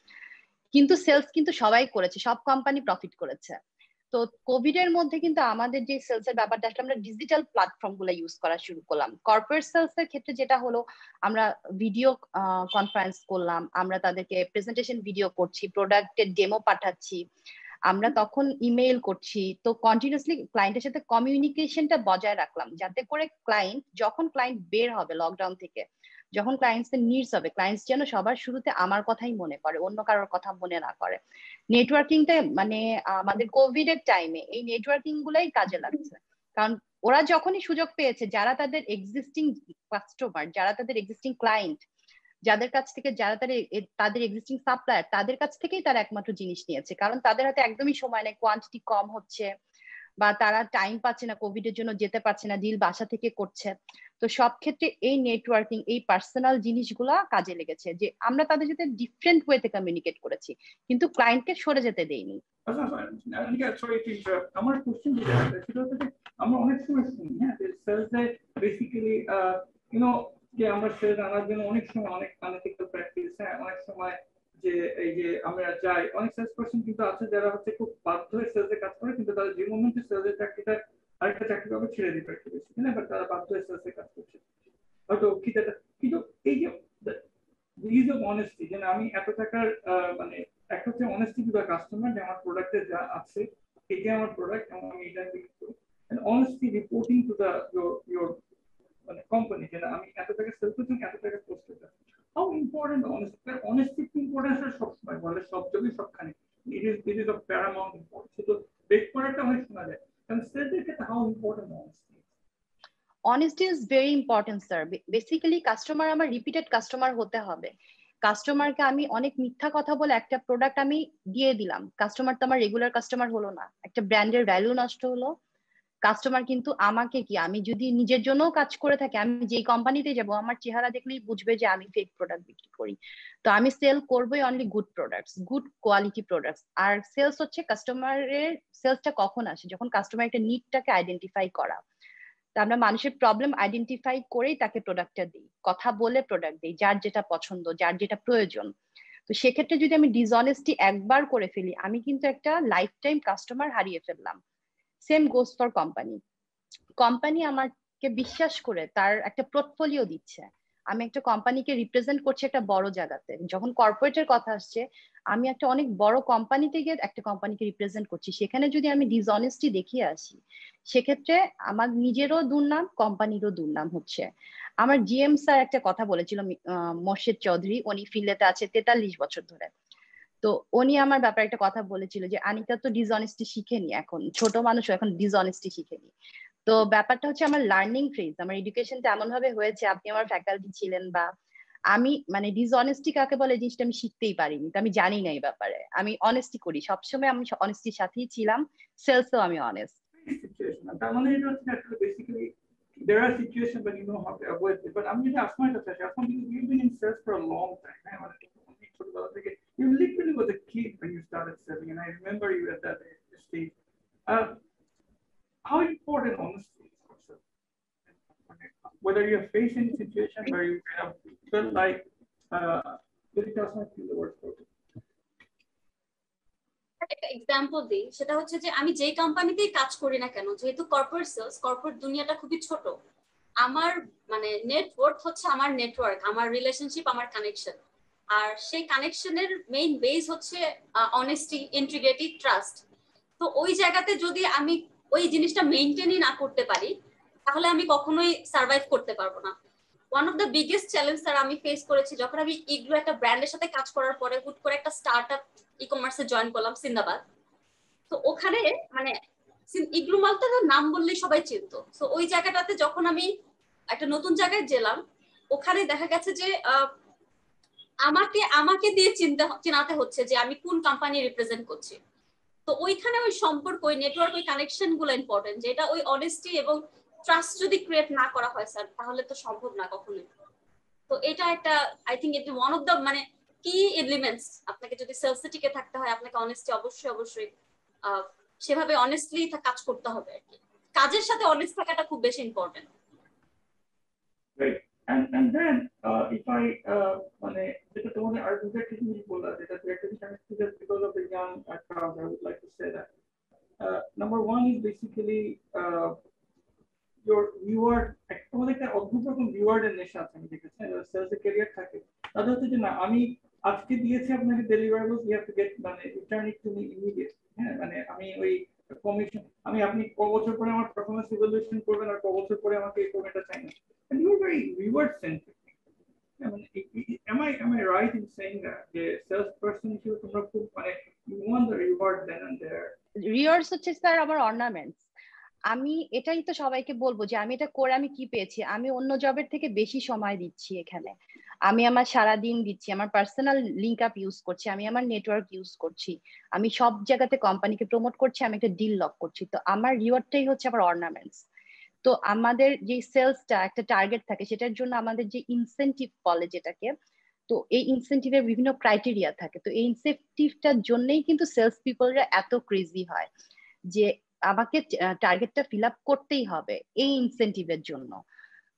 কিন্তু সেলস কিন্তু সবাই করেছে, সব কোম্পানি প্রফিট করেছে। তো কোভিড এর মধ্যে কিন্তু আমাদের যে সেলস এর ব্যাপারটা আমরা ডিজিটাল প্ল্যাটফর্মগুলো ইউজ করা শুরু করলাম। কর্পোরেট সেলস এর ক্ষেত্রে যেটা হলো, আমরা ভিডিও কনফারেন্স করলাম, আমরা তাদেরকে প্রেজেন্টেশন ভিডিও করছি প্রোডাক্টের ডেমো পাঠাচ্ছি, আমরা তখন ইমেইল করছি। তো কন্টিনিউসলি ক্লায়েন্টের সাথে কমিউনিকেশনটা বজায় রাখলাম, যাতে করে ক্লায়েন্ট যখন ক্লায়েন্ট বের হবে লকডাউন থেকে যখন ক্লায়েন্টসের নিডস হবে ক্লায়েন্টস যেন সবার শুরুতে আমার কথাই মনে করে, অন্য কারোর কথা মনে না করে। নেটওয়ার্কিংটা মানে আমাদের কোভিড এর টাইমে এই নেটওয়ার্কিং গুলাই কাজে লাগছে। কারণ ওরা যখনই সুযোগ পেয়েছে, যারা তাদের এক্সিস্টিং কাস্টমার যারা তাদের এক্সিস্টিং ক্লায়েন্ট যাদের কাছ থেকে, যারা তাদের তাদের এক্সিস্টিং সাপ্লায়ার তাদের কাছ থেকেই তারা একমাত্র জিনিস নিয়েছে। কারণ তাদের হাতে একদমই সময় নেই কোয়ান্টিটি কম হচ্ছে। বা তারা টাইম পাচ্ছে না কোভিড এর জন্য যেতে পারছে না ডিল বাসা থেকে করছে। তো সব ক্ষেত্রে এই নেটওয়ার্কিং এই পার্সোনাল জিনিসগুলা কাজে লেগেছে। যে আমরা তাদের সাথে ডিফারেন্ট ওয়েতে কমিউনিকেট করেছি, কিন্তু ক্লায়েন্টকে সরে যেতে দেইনি। আমার কোশ্চেন যেটা আমরা অনেক সময় শুনি হ্যাঁ সেলসে বেসিক্যালি ইউনো যে আমরা সেলস আনার জন্য অনেক সময় অনেক প্র্যাকটিস হ্যাঁ অনেক সময় যে এই যে আমরা যাই, অনেক সেলস পার্সন কিন্তু আছে যারা হচ্ছে খুব বাধ্য হয়ে সেলসে কাজ করে, কিন্তু তাদের যে মোমেন্টে সেলসের চাকরিটা আরেকটা চাকরি পাবে ছেড়ে দিবে একটু বেশি হ্যাঁ বাট তারা বাধ্য হয়ে সেলসে কাজ করছে। হয়তো কিন্তু এই যে ইজ অফ অনেস্টি যে আমি এত টাকার মানে একটা হচ্ছে অনেস্টি টু দ্য কাস্টমার যে আমার প্রোডাক্টে যা আছে এই আমার প্রোডাক্ট এবং আমি এটা বিক্রি করি। And honestly reporting to the your your মানে কোম্পানি যে আমি এত টাকা সেল করছি এত টাকা পোস্ট করতে how important honesty honesty importance সব বলে, সব জায়গায় সবখানে। It is it is of paramount importance তো বেক করাটা অনেক শোনা যায়। কারণ সেলদের ক্ষেত্রে how important honesty honesty is very important sir basically customer আমার রিপিটেড কাস্টমার হতে হবে। কাস্টমারকে আমি অনেক মিথ্যা কথা বলে একটা প্রোডাক্ট আমি দিয়ে দিলাম। কাস্টমার তো আমার রেগুলার কাস্টমার হলো না। একটা ব্র্যান্ডের ভ্যালু নষ্ট হলো। কাস্টমার কিন্তু আমাকে কি, আমি যদি নিজের জন্য কাজ করে থাকি, আমি যেই কোম্পানিতে যাব, আমার চেহারা দেখলেই বুঝবে যে আমি ফেক প্রোডাক্ট বিক্রি করি। তো আমি সেল করবোই only good products good quality products আর সেলস হচ্ছে কাস্টমারের সেলসটা কখন আসে? যখন কাস্টমার একটা নিডটাকে আইডেন্টিফাই করা। তো আমরা মানুষের প্রবলেম আইডেন্টিফাই করেই তাকে প্রোডাক্টটা দিই। কথা বলে প্রোডাক্ট দিই, যার যেটা পছন্দ, যার যেটা প্রয়োজন। তো সেক্ষেত্রে যদি আমি ডিসঅনেস্টি একবার করে ফেলি, আমি কিন্তু একটা লাইফ টাইম কাস্টমার হারিয়ে ফেললাম। Same goes for company company আমাকে বিশ্বাস করে, তার একটা পোর্টফোলিও দিচ্ছে। আমি একটা কোম্পানিকে রিপ্রেজেন্ট করছি একটা বড় জায়গাতে। যখন কর্পোরেটের কথা আসছে, আমি একটা অনেক বড় কোম্পানিতে গিয়ে একটা কোম্পানিকে রিপ্রেজেন্ট করছি। সেখানে যদি আমি ডিসঅনেস্টি দেখিয়ে আসি, সেক্ষেত্রে আমার নিজেরও দুর্নাম কোম্পানিরও দুর্নাম হচ্ছে। আমার জিএম স্যার একটা কথা বলেছিল মোর্শেদ চৌধুরী, উনি ফিল্ডেতে আছে তেতাল্লিশ বছর ধরে। তো উনি আমার ব্যাপারে একটা কথা বলেছিল যে আনিকা তো ডিসঅনেস্টি শিখেনি এখন। ছোট মানুষ এখন ডিসঅনেস্টি শিখেনি। তো ব্যাপারটা হচ্ছে আমার লার্নিং ফেজ আমার এডুকেশনটা এমন ভাবে হয়েছে, আপনি আমার ফ্যাকাল্টি ছিলেন বা আমি মানে ডিসঅনেস্টি কাকে বলে জিনিসটা আমি শিখতেই পারিনি। তো আমি জানি না এই ব্যাপারে। আমি অনেস্টি করি। সবসময় আমি অনেস্টির সাথেই ছিলাম। সেলসও আমি অনেস্ট তার মানে এটা হচ্ছে basically. You literally was a kid when you started selling, and I remember you at that stage. Uh, how important honesty is for selling? Whether you're facing a situation where you kind of feel like, uh, the customer feel the word for একটা example দিই সেটা হচ্ছে যে আমি যেই কোম্পানিতেই কাজ করি না কেন যেহেতু কর্পোরেট সেলস কর্পোরেট দুনিয়াটা খুবই ছোট আমার মানে নেটওয়ার্ক হচ্ছে আমার নেটওয়ার্ক আমার রিলেশনশিপ আমার কানেকশন আর সেই কানেকশনের মেইন বেস হচ্ছে অনেস্টি ইন্টিগ্রিটি ট্রাস্ট তো ওই জায়গাতে যদি আমি ওই জিনিসটা মেনটেনই না করতে পারি, তাহলে আমি কখনোই সার্ভাইভ করতে পারব না। One of the biggest challenge sir আমি ফেস করেছি, যখন আমি ইগ্লো একটা ব্র্যান্ডের সাথে কাজ করার পরে হুট করে একটা স্টার্ট আপ ই কমার্সে জয়েন করলাম, সিন্দাবাদ। তো ওখানে মানে ইগ্লু মালটা নাম বললেই সবাই চিনতো। তো ওই জায়গাটাতে যখন আমি একটা নতুন জায়গায় গেলাম, ওখানে দেখা গেছে যে আমাকে আমাকে দিয়ে চিনতে চেনাতে হচ্ছে যে আমি কোন কোম্পানি রিপ্রেজেন্ট করছি। তো ওইখানে ওই সম্পর্ক, ওই নেটওয়ার্ক ওই কানেকশনগুলো ইম্পর্টেন্ট যেটা ওই অনেস্টি এবং ট্রাস্ট যদি ক্রিয়েট না করা হয় স্যার তাহলে তো সম্ভব না কখনোই। তো এটা একটা আই থিঙ্ক এটা ওয়ান অফ দ্য মানে কি এলিমেন্টস আপনাকে যদি সেলসে টিকে থাকতে হয়, আপনাকে অনেস্টি অবশ্যই অবশ্যই সেভাবে অনেস্টলি কাজ করতে হবে আর কি। কাজের সাথে অনেস্ট থাকাটা খুব বেশি important. And and then uh, if I uh, মানে যেটা তোমাদের argument কিছু জিনিস বললা যেটা directly connected just because of the young uh, crowd I would like to say that uh, number one is basically uh, your reward তোমাদের একটা অদ্ভুত রকম reward এর নেশা আছে আমি দেখেছি সেলস ক্যারিয়ার থাকে তাদের হচ্ছে যে না আমি আজকে দিয়েছি আপনাকে deliverables you have to get মানে return it to me immediate হ্যাঁ মানে আমি ওই কমিশন আমি আপনি ক বছর পরে আমার পারফরমেন্স ইভ্যালুয়েশন করবেন আর ক বছর পরে আমাকে এই করবেন এটা চাই না and you are very reward centric I mean, am I am I right in saying that the salesperson হিসেবে তোমরা খুব you want the reward then and there? Rewards হচ্ছে স্যার আমার অর্নামেন্টস আমি এটাই তো সবাইকে বলব যে আমি এটা করে আমি কি পেয়েছি? আমি অন্য জবের থেকে বেশি সময় দিচ্ছি এখানে। আমি আমার সারা দিন দিচ্ছি আমার পার্সোনাল লিঙ্ক আপ ইউজ করছি আমি আমার নেটওয়ার্ক ইউজ করছি। আমি সব জায়গাতে কোম্পানিকে প্রমোট করছি আমি একটা ডিল লক করছি। তো আমার রিওয়ার্ডটাই হচ্ছে আমার অর্নামেন্টস তো আমাদের যে সেলসটা একটা টার্গেট থাকে, সেটার জন্য আমাদের যে ইনসেন্টিভ বলে যেটাকে, তো এই ইনসেন্টিভের বিভিন্ন ক্রাইটেরিয়া থাকে। তো এই ইনসেন্টিভটার জন্যই কিন্তু সেলস পিপলরা এত ক্রেজি হয় যে আমাকে টার্গেটটা ফিল আপ করতেই হবে এই ইনসেন্টিভের জন্য।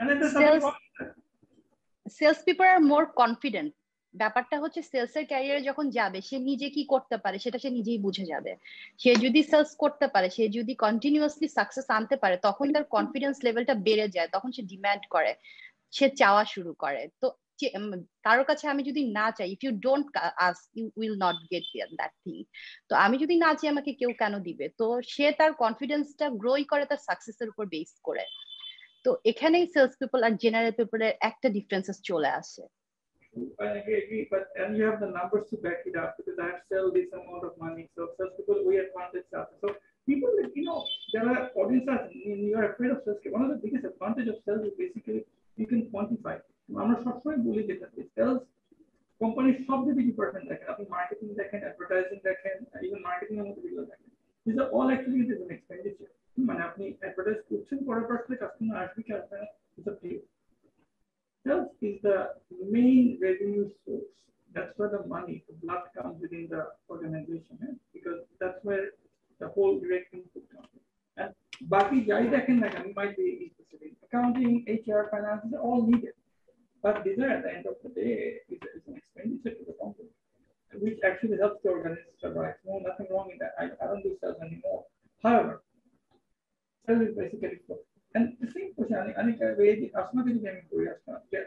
and then there's Sales- sales people are more confident ব্যাপারটা হচ্ছে সেলস এর ক্যারিয়ারে যখন যাবে সে নিজে কি করতে পারে সেটা সে নিজেই বুঝে যাবে। সে যদি সেলস করতে পারে সে যদি কন্টিনিউয়াসলি সাকসেস আনতে পারে তখন তার কনফিডেন্স লেভেলটা বেড়ে যায় তখন সে ডিমান্ড করে সে চাওয়া শুরু করে। তো কারোর কাছে আমি যদি না চাই if you don't ask you will not get that thing তো আমি যদি না চাই আমাকে কেউ কেন দিবে? তো সে তার কনফিডেন্সটা গ্রোই করে তার সাকসেসের উপর বেস করে। তো এখানেই সেলস পিপল আর জেনারেল পিপলের একটা ডিফারেন্সেস চলে আসে I agree, agree, but and you have the numbers to back it up because I have sell this amount of money. So sales people we advantage that. So people that you know there are audiences and you are afraid of sales. One of the biggest advantage of sales is basically you can quantify. আমরা সবসময় বলি যেটা sales কোম্পানির সব যদি department দেখেন আপনি marketing দেখেন অ্যাডভার্টাইজিং দেখেন ইভেন মার্কেটিং এর মধ্যে যেগুলো দেখেন this are all actually it is an expenditure মানে আপনি অ্যাডভার্টাইজ করছেন করার পর থেকে কাস্টমার আসবে কি আসবে না it's a free Sales is the main revenue source. That's where the money, the blood comes within the organization, eh? because that's where the whole direct input comes. in. And Baki Jai can like you might be interested in accounting, HR, finance, they're all needed. But these are at the end of the day is, is an expenditure to the company, which actually helps the organization survive. No, nothing wrong in that. I, I don't do sales anymore. However, sales basically and the same question, ask.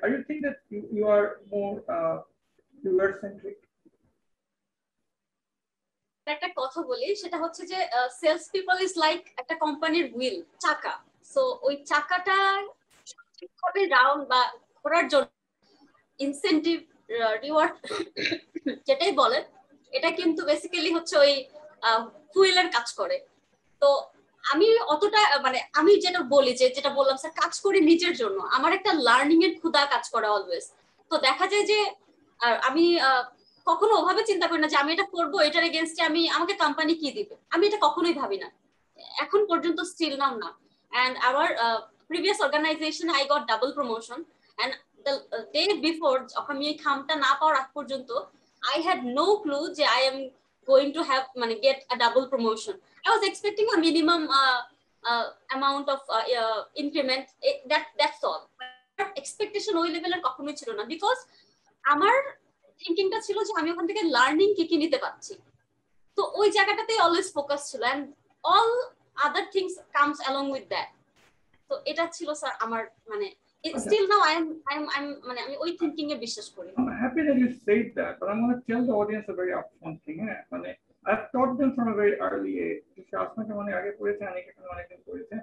Are you think that you, you are more uh, reward centric? একটা কথা বলি সেটা হচ্ছে যে sales people is like একটা কোম্পানির wheel চাকা so ওই চাকাটা সঠিকভাবে রাউন্ড বা ঘোরার জন্য ইনসেন্টিভ রিওয়ার্ড যেটাই বলেন এটা কিন্তু বেসিক্যালি হচ্ছে ওই হুইলের কাজ করে তো আমি অতটা মানে আমি যেটা বলি যে, যেটা বললাম স্যার কাজ করি নিজের জন্য। আমার একটা লার্নিং এর ক্ষুদা কাজ করা অলওয়েজ তো দেখা যায় যে আমি কখনো ওভাবে চিন্তা করি না যে, আমি এটা করব, এটার এগেনস্টে আমি, আমাকে কোম্পানি কি দিবে? আমি এটা কখনোই ভাবি না। এখন পর্যন্ত স্টিল নাও না। And our previous organization I got double promotion and day before যখন আমি এই খামটা না পাওয়ার আগ পর্যন্ত আই হ্যাড নো ক্লু যে I am going to have মানে get a double promotion I was expecting a minimum amount of increment that that's all expectation ওই লেভেলের কখনোই ছিল না বিকজ আমার থিঙ্কিংটা ছিল যে আমি ওখান থেকে লার্নিং কি কি নিতে পারছি। তো ওই জায়গাটাতে অলওয়েজ ফোকাস ছিল and all other things comes along with that তো এটা ছিল স্যার আমার মানে still now I am I am I am মানে আমি ওই থিংকিং এ বিশ্বাস করি। I'm happy that you said that, but I'm going to tell the audience a very upfront thing. হ্যাঁ? মানে I've taught them from a very early age. শাসনাকে মানে আগে পড়েছে অনেকে অনেকদিন পড়েছে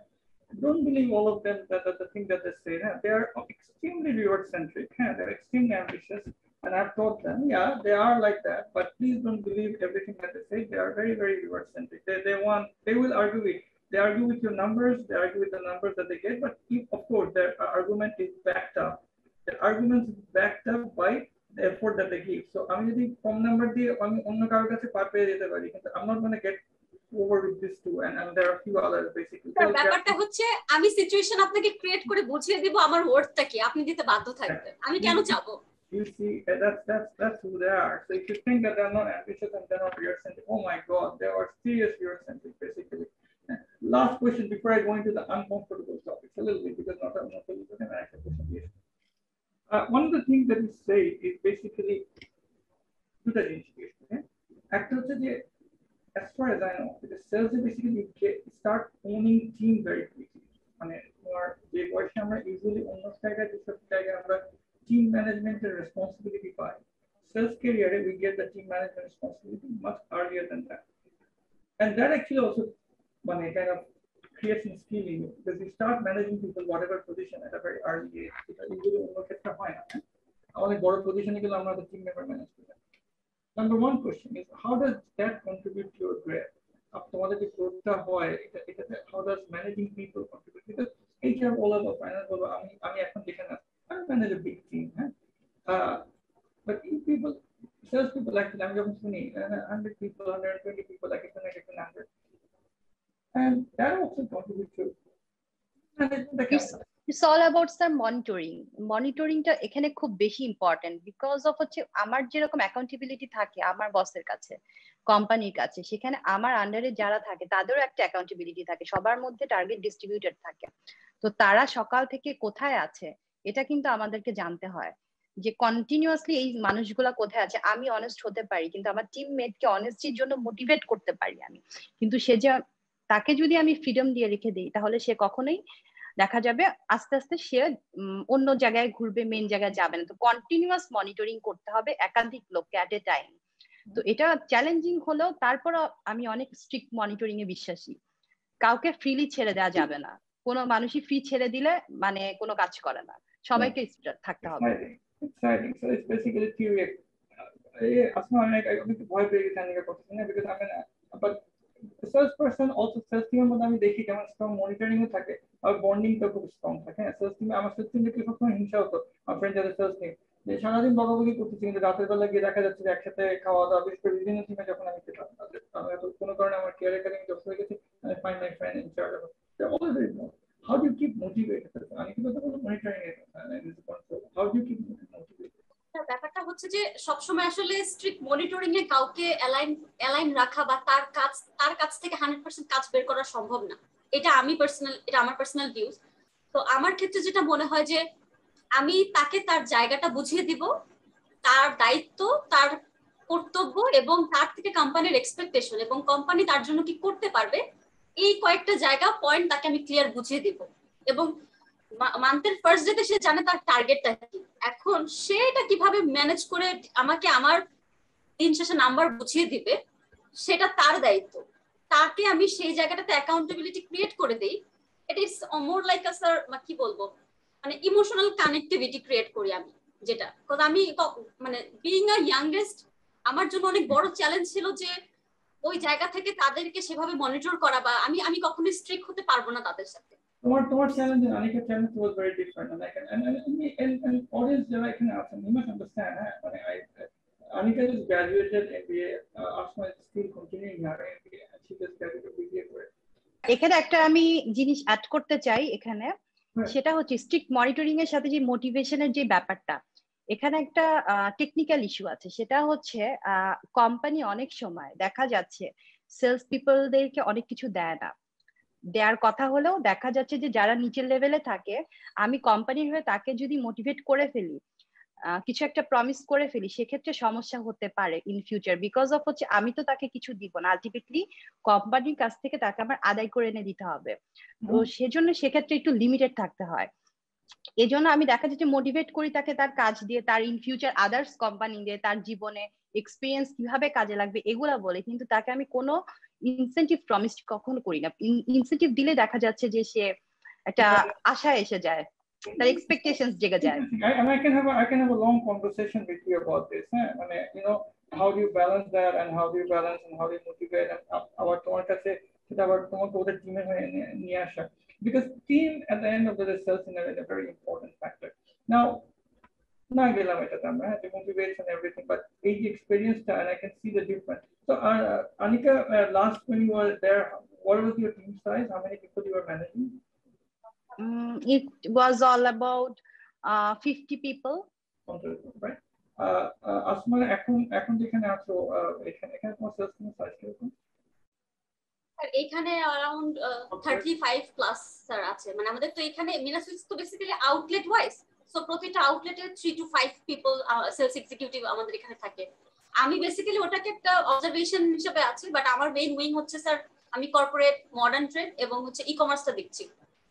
don't believe all of them that, that the thing that they say. Yeah, they are extremely reward centric. Yeah, they're extremely ambitious. And I've taught them, yeah, they are like that, but please don't believe everything that they say. They are very, very reward centric. They, they want, they will argue with, they argue with your numbers, they argue with the numbers that they get, but if, of course, their argument is backed up. The argument is backed up by effort that they give. So আমি যদি কম number দিয়ে আমি অন্য কারোর কাছে পার পেয়ে যেতে পারি কিন্তু I'm not going to get over with this too and, and there are a few others ব্যাপারটা হচ্ছে আমি সিচুয়েশন আপনাকে ক্রিয়েট করে বুঝিয়ে দিব আমার ওয়ার্ডটা কি আপনি দিতে বাধ্য থাকবেন আমি কেন যাব you see that's that's that's who they are so if you think that they're not ambitious and they're not real centric oh my god they are serious real centric basically last question before i go into the uncomfortable topics a little bit because not not going to answer question yes. uh, one of the things that we say is basically দুটা জিনিস একটা হচ্ছে যে as far as I know, the sales basically you get start owning team very quickly. মানে তোমার যে বয়সে আমরা ইউজুয়ালি অন্য জায়গায় যেসব জায়গায় আমরা team management responsibility pi sales career we get the team management responsibility much earlier than that. And that actually also মানে kind of creates some skill in you because you start managing people whatever position at a very early age. এটা usually অন্য ক্ষেত্রে হয় না অনেক বড় পজিশনে গেলে আমরা টিম মেম্বার ম্যানেজ করি number one question is how does that contribute to your growth? তোমাদের যে গ্রোথটা হয় এটা এটাতে how does managing people contribute? Because HR বলো বা ফাইন্যান্স বলো আমি আমি এখন যেখানে আছি I manage a big team হ্যাঁ uh, but if people sales people actually আমি যখন শুনি hundred people, hundred twenty people like এখানে এখানে hundred and that also contributes to it's all about sir monitoring মনিটরিংটা এখানে খুব বেশি ইম্পর্টেন্ট বিকজ অফ হচ্ছে আমার যেরকম অ্যাকাউন্টেবিলিটি থাকে আমার বসের কাছে কোম্পানির কাছে সেখানে আমার আন্ডারে যারা থাকে তাদেরও একটা অ্যাকাউন্টেবিলিটি থাকে সবার মধ্যে টার্গেট ডিস্ট্রিবিউটেড থাকে। তো তারা সকাল থেকে কোথায় আছে এটা কিন্তু আমাদেরকে জানতে হয়। যে কন্টিনিউয়াসলি এই মানুষগুলা কোথায় আছে আমি অনেস্ট হতে পারি কিন্তু আমার টিম মেটকে অনেস্টির জন্য মোটিভেট করতে পারি আমি। কিন্তু সে যে তাকে যদি আমি ফ্রিডম দিয়ে রেখে দিই তাহলে সে কখনোই দেখা যাবে আস্তে আস্তে সে অন্য জায়গায় ঘুরবে মেন জায়গায় যাবে না। তো কন্টিনিউয়াস মনিটরিং করতে হবে একাধিক লোককে অ্যাট এ টাইম তো এটা চ্যালেঞ্জিং হলেও তারপর আমি অনেক স্ট্রিক্ট মনিটরিং এ বিশ্বাসী। কাউকে ফ্রিলি ছেড়ে দেওয়া যাবে না। কোনো মানুষই ফ্রি ছেড়ে দিলে মানে কোনো কাজ করে না। সবাইকে থাকতে হবে। Asma আমি ভয় পেয়ে গেছি কথা শুনে mean but sales person also sales টিমের মধ্যে আমি দেখি যেমন স্ট্রং মনিটরিং ও থাকে, আর বন্ডিংটা খুব স্ট্রং থাকে। হ্যাঁ সেলস টিমে আমার সেলস টিম দেখলে সবসময় হিংসা হতো আমার ফ্রেন্ড যাদের সেলস টিম যে সারাদিন বকাবকি করতেছি, কিন্তু রাতের বেলা গিয়ে দেখা যাচ্ছে যে একসাথে খাওয়া দাওয়া বিশেষ করে বিভিন্ন টিমে যখন আমি তাদের কোনো কারণে আমার কেয়ার একাডেমি জব হয়ে গেছে আমি fine my friend in charge always know how do you আমি কিন্তু monitoring how do you keep motivated? ব্যাপারটা হচ্ছে যে সবসময় আসলে স্ট্রিক্ট মনিটরিং এ কাউকে অ্যালাইন অ্যালাইন রাখা বা তার কাজ, তার কাছ থেকে হান্ড্রেড পার্সেন্ট কাজ বের করা সম্ভব না। এটা আমি পার্সোনাল এটা আমার পার্সোনাল ভিউজ তো আমার ক্ষেত্রে যেটা মনে হয় যে আমি তাকে তার জায়গাটা বুঝিয়ে দিব, তার দায়িত্ব, তার কর্তব্য এবং তার থেকে কোম্পানির এক্সপেকটেশন এবং কোম্পানি তার জন্য কি করতে পারবে, এই কয়েকটা জায়গা পয়েন্ট তাকে আমি ক্লিয়ার বুঝিয়ে দিব। এবং মান্থের ফার্স্ট ডেতে সে জানে তার টার্গেটটা কি। এখন সে এটা কীভাবে ম্যানেজ করে আমাকে আমার দিন শেষে নাম্বার বুঝিয়ে দিবে, সেটা তার দায়িত্ব। তাকে আমি সেই জায়গাটাতে অ্যাকাউন্টেবিলিটি ক্রিয়েট করে দেই। It is more like a sir কি বলব? মানে ইমোশনাল কানেক্টিভিটি ক্রিয়েট করি আমি, যেটা। আমি মানে বিইং আ ইয়াংগেস্ট আমার জন্য অনেক বড় চ্যালেঞ্জ ছিল যে ওই জায়গা থেকে তাদেরকে সেভাবে মনিটর করা বা আমি আমি কখনোই স্ট্রিক্ট হতে পারব না তাদের সাথে। তোমার তোমার challenge and Anika challenge was very different and I can and and and, and audience যারা এখানে আছেন you must understand হ্যাঁ মানে I Anika just graduated MBA. Uh, Asma is still continuing her MBA and she just graduated BBA for it. এখানে একটা আমি জিনিস add করতে চাই এখানে হ্যাঁ। সেটা হচ্ছে স্ট্রিক্ট মনিটরিং এর সাথে যে মোটিভেশনের যে ব্যাপারটা এখানে একটা টেকনিক্যাল ইস্যু আছে সেটা হচ্ছে কোম্পানি অনেক সময় দেখা যাচ্ছে সেলস পিপলদেরকে অনেক কিছু দেয় না দেওয়ার কথা হলেও দেখা যাচ্ছে যে যারা নিচের লেভেলে থাকে আমি কোম্পানির হয়ে তাকে যদি মোটিভেট করে ফেলি কিছু একটা প্রমিস করে ফেলি সেক্ষেত্রে সমস্যা হতে পারে ইন ফিউচার বিকজ অফ হচ্ছে আমি তো তাকে কিছু দিব না। আলটিমেটলি কোম্পানির কাছ থেকে তাকে আমার আদায় করে এনে দিতে হবে। তো সেজন্য সেক্ষেত্রে একটু লিমিটেড থাকতে হয়। এজন্য আমি দেখা যাচ্ছে মোটিভেট করি তাকে তার কাজ দিয়ে তার ইন ফিউচার আদার্স কোম্পানি দিয়ে তার জীবনে এক্সপিরিয়েন্স কীভাবে কাজে লাগবে এগুলা বলে কিন্তু তাকে আমি কোনো ইনসেন্টিভ প্রমিস কখনো করি না ইনসেন্টিভ দিলে দেখা যাচ্ছে যে সে একটা আশা এসে যায় তার এক্সপেকটেশন জেগে যায় I, can have a, I can have a you about this. Eh? How do you balance that and how do you balance and how do you motivate আবার তোমার কাছে সেটা আবার তোমাকে ওদের টিমে নিয়ে আসা because team at the end of the day in a very important factor. Now, না গেলাম এটাতে আমরা হ্যাঁ, the motivation everything, but এই যে experience and I can see the difference. So, uh, Anika, uh, last when you were there, what was your team size? How many people you were managing? Mm, it was all about uh, 50 people right? Uh, uh, Asma এখন এখন যেখানে আছো uh, এখানে এখানে তোমার sales team size কিরকম আর এখানে around thirty five plus sir আছে মানে আমাদের তো এখানে মিনাসুইক্স তো বেসিক্যালি আউটলেট ওয়াইজ সো প্রতিটা আউটলেটে three two five people sales executive আমাদের এখানে থাকে আমি বেসিক্যালি ওটাকে একটা অবজারভেশন হিসেবে আছি বাট আমার মেইন উইং হচ্ছে স্যার আমি কর্পোরেট মডার্ন ট্রেড এবং হচ্ছে ই কমার্সটা দেখছি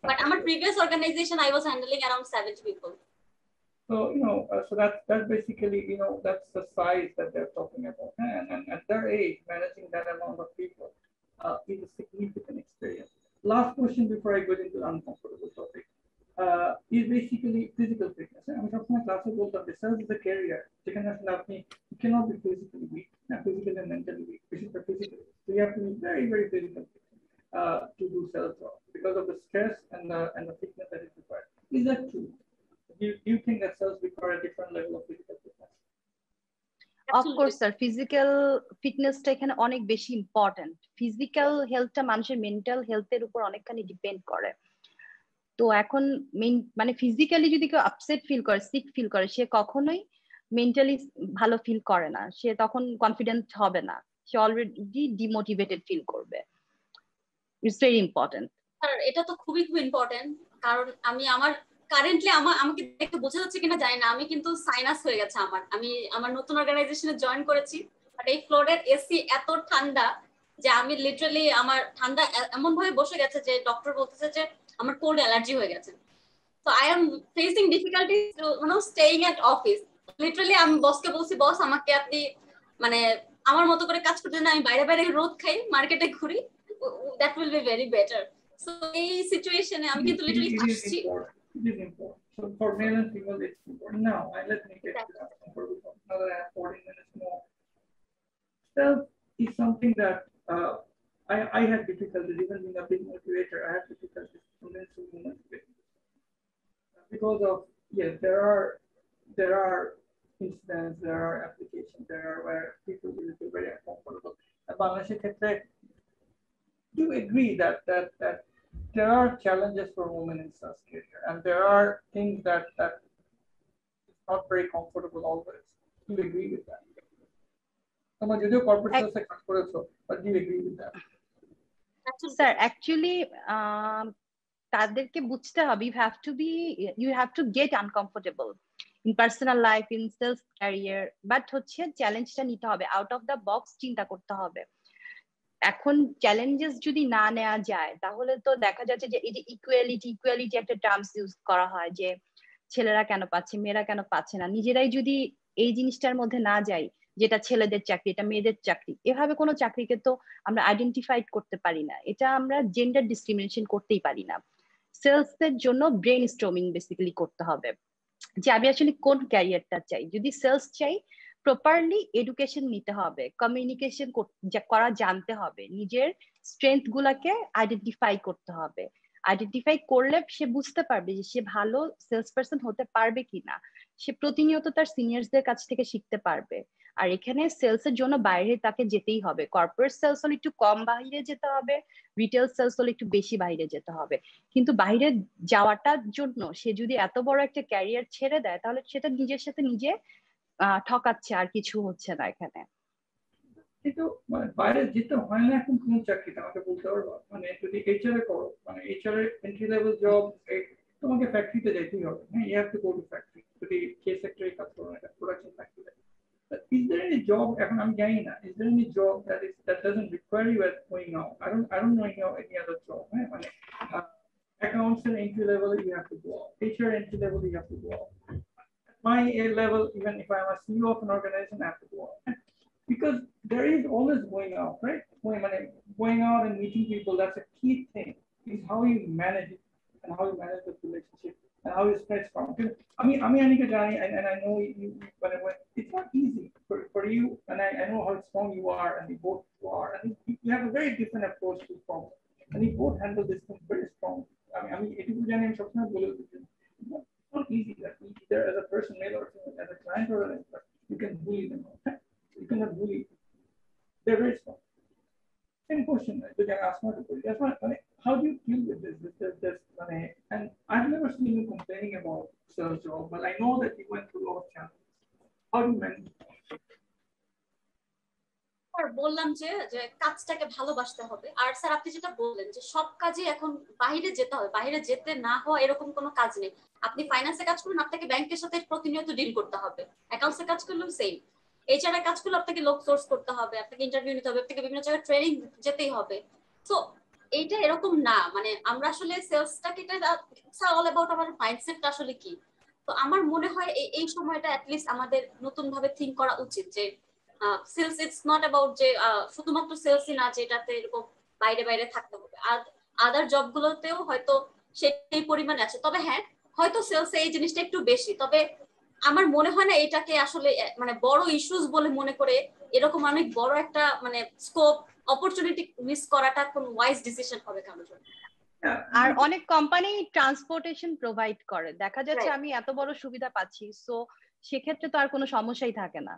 বাট আমার previous organisation I was handling around seventy people So you know, uh, so that's that's basically you know that's the size that they're talking about, and, and at their age, managing that amount of people uh, is a significant experience. Last question before I go into the uncomfortable topic uh, is basically physical fitness. আমি সবসময় ক্লাসে বলতাম যে sales is a career যেখানে আসলে আপনি you cannot be physically weak, not physically and mentally weak, physically physically. So you have to be very very physical uh, to do sales job because of the stress and the and the fitness that is required. Is that true? Do you, do you think that cells require a different level of physical fitness? Of course sir physical ফিটনেসটা এখানে অনেক বেশি important physical হেলথটা মানুষের mental হেলথের উপর অনেকখানি depend করে তো এখন মেন মানে ফিজিক্যালি যদি কেউ আপসেট ফিল করে সিক ফিল করে, সে কখনোই মেন্টালি ভালো ফিল করে না। সে তখন কনফিডেন্ট হবে না। সে অলরেডি ডিমোটিভেটেড ফিল করবে। ইটস ভেরি ইম্পর্টেন্ট এটা তো খুবই খুব ইম্পর্টেন্ট কারণ আমি আমার কারেন্টলি আমার, আমাকে দেখতে বোঝা যাচ্ছে কিনা জানি না। আমি কিন্তু সাইনাস হয়ে গেছে আমার। আমি আমার নতুন অর্গানাইজেশনে জয়েন করেছি। বাট এই ফ্লোরের এসি এত ঠান্ডা যে আমি লিটারালি আমার ঠান্ডা এমন ভাবে বসে গেছে যে ডক্টর বলতেছে যে আমার কোল্ড অ্যালার্জি হয়ে গেছে তো I am facing difficulty to know staying at office literally আমি বসকে বলছি বস আমাকে আপনি মানে আমার মতো করে কাজ করতে না আমি বাইরে বাইরে রোদ খাই মার্কেটে ঘুরি that will be very better so এই সিচুয়েশনে আমি কিন্তু literally important. So for male and female, it's important. Now, I let me get comfortable. Now that I have 40 minutes more. Self is something that uh, I, I had difficulties, even being a big motivator, I had difficulties convincing women to get because of yes, there are there are incidents, there are applications, there are where people will feel very uncomfortable. And Bangladesh ক্ষেত্রে, do you agree that that that there are challenges for women in sales career, and there are things that that is not very comfortable always. Do you agree with that? তোমার যদিও corporate I- sales এ কাজ করেছো, but do you agree with that? Sir actually তাদেরকে বুঝতে হবে you have to be you have to get uncomfortable in personal life in sales career but হচ্ছে চ্যালেঞ্জটা নিতে হবে আউট অফ দ্য বক্স চিন্তা করতে হবে। এখন চ্যালেঞ্জেস যদি না নেওয়া যায়, তাহলে তো দেখা যাচ্ছে যে এই যে ইকুয়ালিটি ইকুয়ালিটি একটা টার্মস ইউজ করা হয় যে ছেলেরা কেন পাচ্ছে, মেয়েরা কেন পাচ্ছে না। নিজেরাই যদি এই জিনিসটার মধ্যে না যাই, যেটা ছেলেদের চাকরি, এটা মেয়েদের চাকরি, এভাবে কোনো চাকরিকে তো আমরা আইডেন্টিফাইড করতে পারি না। এটা আমরা জেন্ডার ডিসক্রিমিনেশন করতেই পারি না। সেলস এর জন্য ব্রেন স্ট্রমিং বেসিক্যালি করতে হবে। যে আমি আসলে কোন ক্যারিয়ারটা চাই? যদি সেলস চাই প্রপারলি এডুকেশন নিতে হবে কমিউনিকেশন করা জানতে হবে, নিজের স্ট্রেংথ গুলাকে আইডেন্টিফাই করতে হবে। আইডেন্টিফাই করলে সে বুঝতে পারবে যে সে ভালো সেলস পার্সন হতে পারবে কিনা। সে প্রতিনিয়ত তার সিনিয়রসদের কাছ থেকে শিখতে পারবে। আর এখানে সেলস এর জন্য বাইরে তাকে যেতেই হবে। কর্পোরেট সেলস হলে একটু কম বাইরে যেতে হবে রিটেল সেলস হলে একটু বেশি বাইরে যেতে হবে। কিন্তু বাইরে যাওয়াটার জন্য সে যদি এত বড় একটা ক্যারিয়ার ছেড়ে দেয়, তাহলে সেটা নিজের সাথে নিজে ঠকাচ্ছে, আর কিছু হচ্ছে না এখানে। কিন্তু মানে বাইরে যেতে হয় না এখন কোন চাকরিটা আমাকে বলতে পারব মানে যদি এইচআর করো মানে এইচআর এর এন্ট্রি লেভেল জব তোমাকে ফ্যাক্টরিতে যেতেই হবে। হ্যাঁ you to go to factory যদি কে সেক্টরে কাজ করো না production factory is there any job এখন আমি জানি না is there any job that is that doesn't require you at going out I don't I don't know any, any other job হ্যাঁ মানে accounts and entry level you have to go out HR entry level you have to go out my A level even if I'm a CEO of an organization I have to go out because there is always going out, right? Going, going out and meeting people, that's a key thing, is how you manage it and how you manage the relationship and how you spread strong. I mean, I mean, Anika Jani, and, and I know you, but it's not easy for, for you, and I, I know how strong you are, and you both are, and you have a very different approach to problems, and you both handle this thing very strong. I mean, I mean, Jani and Shopna it's not easy that either as a person, male or female, as a client or an you can bully them. You cannot bully. They're very strong. Same question that you can ask people. That's why, how do you deal with যে যে কাজটাকে ভালোবাসতে হবে। আর sir, আপনি যেটা বললেন যে সব কাজে এখন বাইরে যেতে হবে, বাইরে যেতে না হওয়া এরকম কোনো কাজ নেই। আপনি ফাইন্যান্সে কাজ করুন, আপনাকে ব্যাংকের সাথে প্রতিনিয়ত ডিল করতে হবে। অ্যাকাউন্টসে কাজ করলেও সেম এইচআর এর কাজগুলো আপনাকে লোক সোর্স করতে হবে, আপনাকে ইন্টারভিউ নিতে হবে, আপনাকে বিভিন্ন জায়গায় ট্রেনিং যেতেই হবে। তো এইটা এরকম না। মানে আমরা আসলে সেলসটাকে এটা অল অ্যাবাউট আমার মাইন্ডসেটটা আসলে কি? তো আমার মনে হয় এই এই সময়টা অ্যাটলিস্ট আমাদের নতুন ভাবে থিঙ্ক করা উচিত যে সেলস ইটস নট অ্যাবাউট যে শুধুমাত্র সেলসই না যে এটাতে এরকম বাইরে বাইরে থাকতে হবে। আর আদার জবগুলোতেও হয়তো সেই পরিমাণে আছে। তবে হ্যাঁ হয়তো সেলসে এই জিনিসটা একটু বেশি। তবে আমার মনে হয় না এটাকে আসলে মানে বড় ইস্যুস বলে মনে করে এরকম অনেক বড় একটা মানে স্কোপ অপরচুনিটি মিস করাটা কোন ওয়াইজ ডিসিশন হবে কারোর জন্য। আর অনেক কোম্পানি ট্রান্সপোর্টেশন প্রোভাইড করে। দেখা যাচ্ছে আমি এত বড় সুবিধা পাচ্ছি সো সেক্ষেত্রে তো আর কোনো সমস্যাই থাকে না।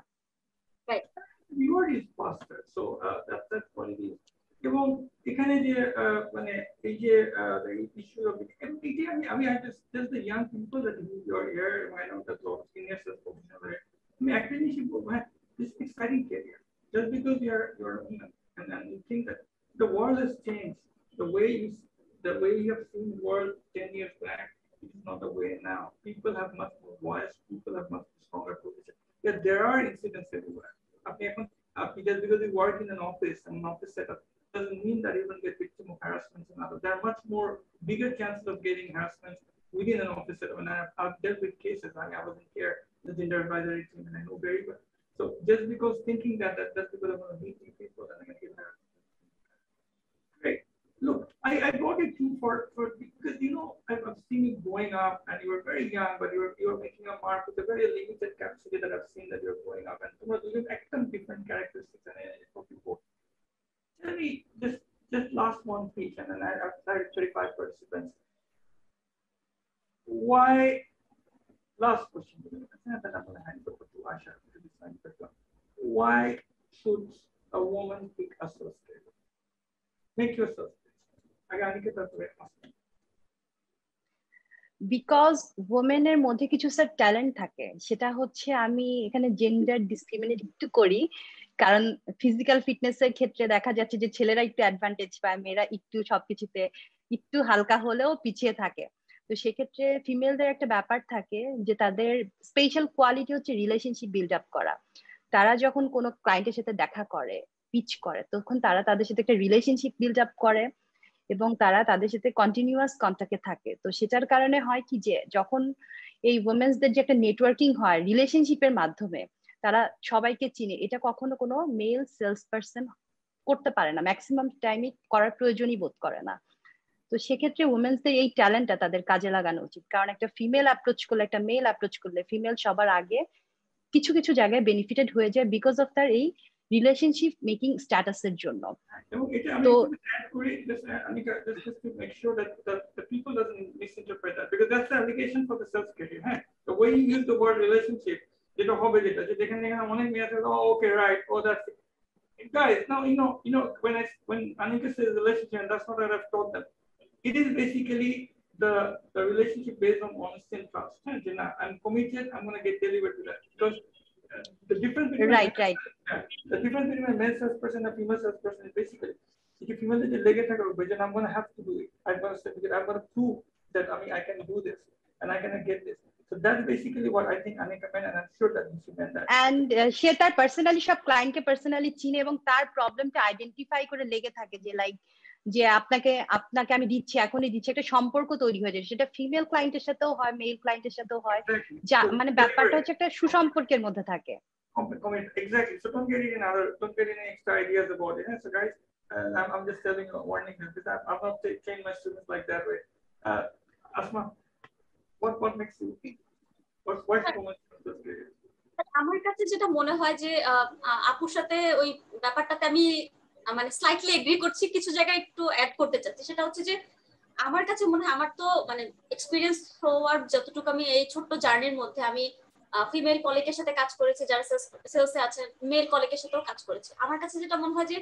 right reward is faster so uh, that, that's what it is এবং এখানে যে মানে এই যে ইস্যু অফ এটি আমি আমি I just just the young people that you are here my know that lot senior sales professional আমি একটা জিনিসই বলবো হ্যাঁ this exciting career just because you are you're a woman and, and you think that the world has changed the way you the way you have seen the world 10 years back it is not the way now people have much more voice people have much stronger position that there are incidents everywhere. Just because you work in an office and an office setup doesn't mean that you will get victim of harassment and other. There are much more bigger chances of getting harassment within an office setup. And I've, I've dealt with cases, I, mean, I wasn't here, the gender advisory team, and I know very well. So just because thinking that, that that's because I'm going to meet people and I'm going to get harassed Look, I, I brought it to for, for because you know I've, I've seen you growing up and you were very young, but you were you were making a mark with a very limited capacity that I've seen that you're growing up and you know, you have different characteristics and for people let me just just last one piece, and then I have 35 participants. Why? Last question. I'm going to hand over to Asha Why should a woman pick a trader? Make yourself. Because ওমেনের মধ্যে কিছু sir talent থাকে, সেটা হচ্ছে আমি এখানে gender discriminate একটু করি, কারণ ফিজিক্যাল ফিটনেস এর ক্ষেত্রে দেখা যাচ্ছে যে ছেলেরা একটু অ্যাডভান্টেজ পায়, মেয়েরা একটু সবকিছুতে একটু হালকা হলেও পিছিয়ে থাকে। তো সেক্ষেত্রে ফিমেলদের একটা ব্যাপার থাকে যে তাদের স্পেশাল কোয়ালিটি হচ্ছে রিলেশনশিপ বিল্ড আপ করা। তারা যখন কোনো ক্লায়েন্টের সাথে দেখা করে পিচ করে, তখন তারা তাদের সাথে একটা রিলেশনশিপ বিল্ড আপ করে। এবং তারা তাদের সাথে কন্টিনিউয়াস কন্ট্যাক্টে থাকে। তো সেটার কারণে হয় কি যে, যখন এই ওমেন্সদের যে একটা নেটওয়ার্কিং হয় রিলেশনশিপের মাধ্যমে, তারা সবাইকে চিনে। এটা কখনো কোনো মেল সেলস পার্সন করতে পারে না। ম্যাক্সিমাম টাইমে করার প্রয়োজনই বোধ করে না। তো সেক্ষেত্রে উমেন্সদের এই ট্যালেন্টটা তাদের কাজে লাগানো উচিত। কারণ একটা ফিমেল অ্যাপ্রোচ করলে, একটা মেল অ্যাপ্রোচ করলে ফিমেল সবার আগে কিছু কিছু জায়গায় বেনিফিটেড হয়ে যায় বিকজ অফ তার এই রিলেশনশিপ মেকিং স্ট্যাটাসের জন্য তো আমি just to make sure that the, the people doesn't misinterpret that because that's the allegation for the self career. Huh? The way you use the word relationship যেটা হবে যেটা যে যেখানে যেখানে অনেক মেয়ে আছে okay right O that's guys now you know you know when i when anika says relationship and that's what i've taught them it is basically the the relationship based on honesty and trust and you know, i'm committed i'm going to get delivered to that because uh, the difference between right right yeah, the difference between a male salesperson and a female salesperson is basically if you female যদি লেগে থাকার then I'm going to have to do it. I'm going to say because I'm going to prove that I mean I can do this and I can get this. So that's basically what I think Anika meant, and I'm sure that she meant that. And uh, সে তার personally সব ক্লায়েন্টকে personally চিনে এবং তার প্রবলেমটা identify করে লেগে থাকে যে লাইক যে আপনাকে আপনাকে আমি দিচ্ছি এখনই দিচ্ছি একটা সম্পর্ক তৈরি হয়ে যায়। সেটা ফিমেল ক্লায়েন্টের সাথেও হয় মেল ক্লায়েন্টের সাথেও হয়। যা মানে ব্যাপারটা হচ্ছে একটা সুসম্পর্কের মধ্যে থাকে। আমার কাছে যেটা মনে হয় যে আপুর সাথে ওই ব্যাপারটাতে আমি মানে স্লাইটলি এগ্রি করছি, কিছু জায়গায় একটু অ্যাড করতে চাচ্ছি। সেটা হচ্ছে যে, আমার কাছে মনে হয়, আমার তো মানে এক্সপিরিয়েন্স হওয়ার যতটুকু আমি এই ছোট্ট জার্নির মধ্যে আমি ফিমেল কলিগের সাথে কাজ করেছি, যারা সেলসে আছে মেল কলিগের সাথেও কাজ করেছে। আমার কাছে যেটা মনে হয় যে,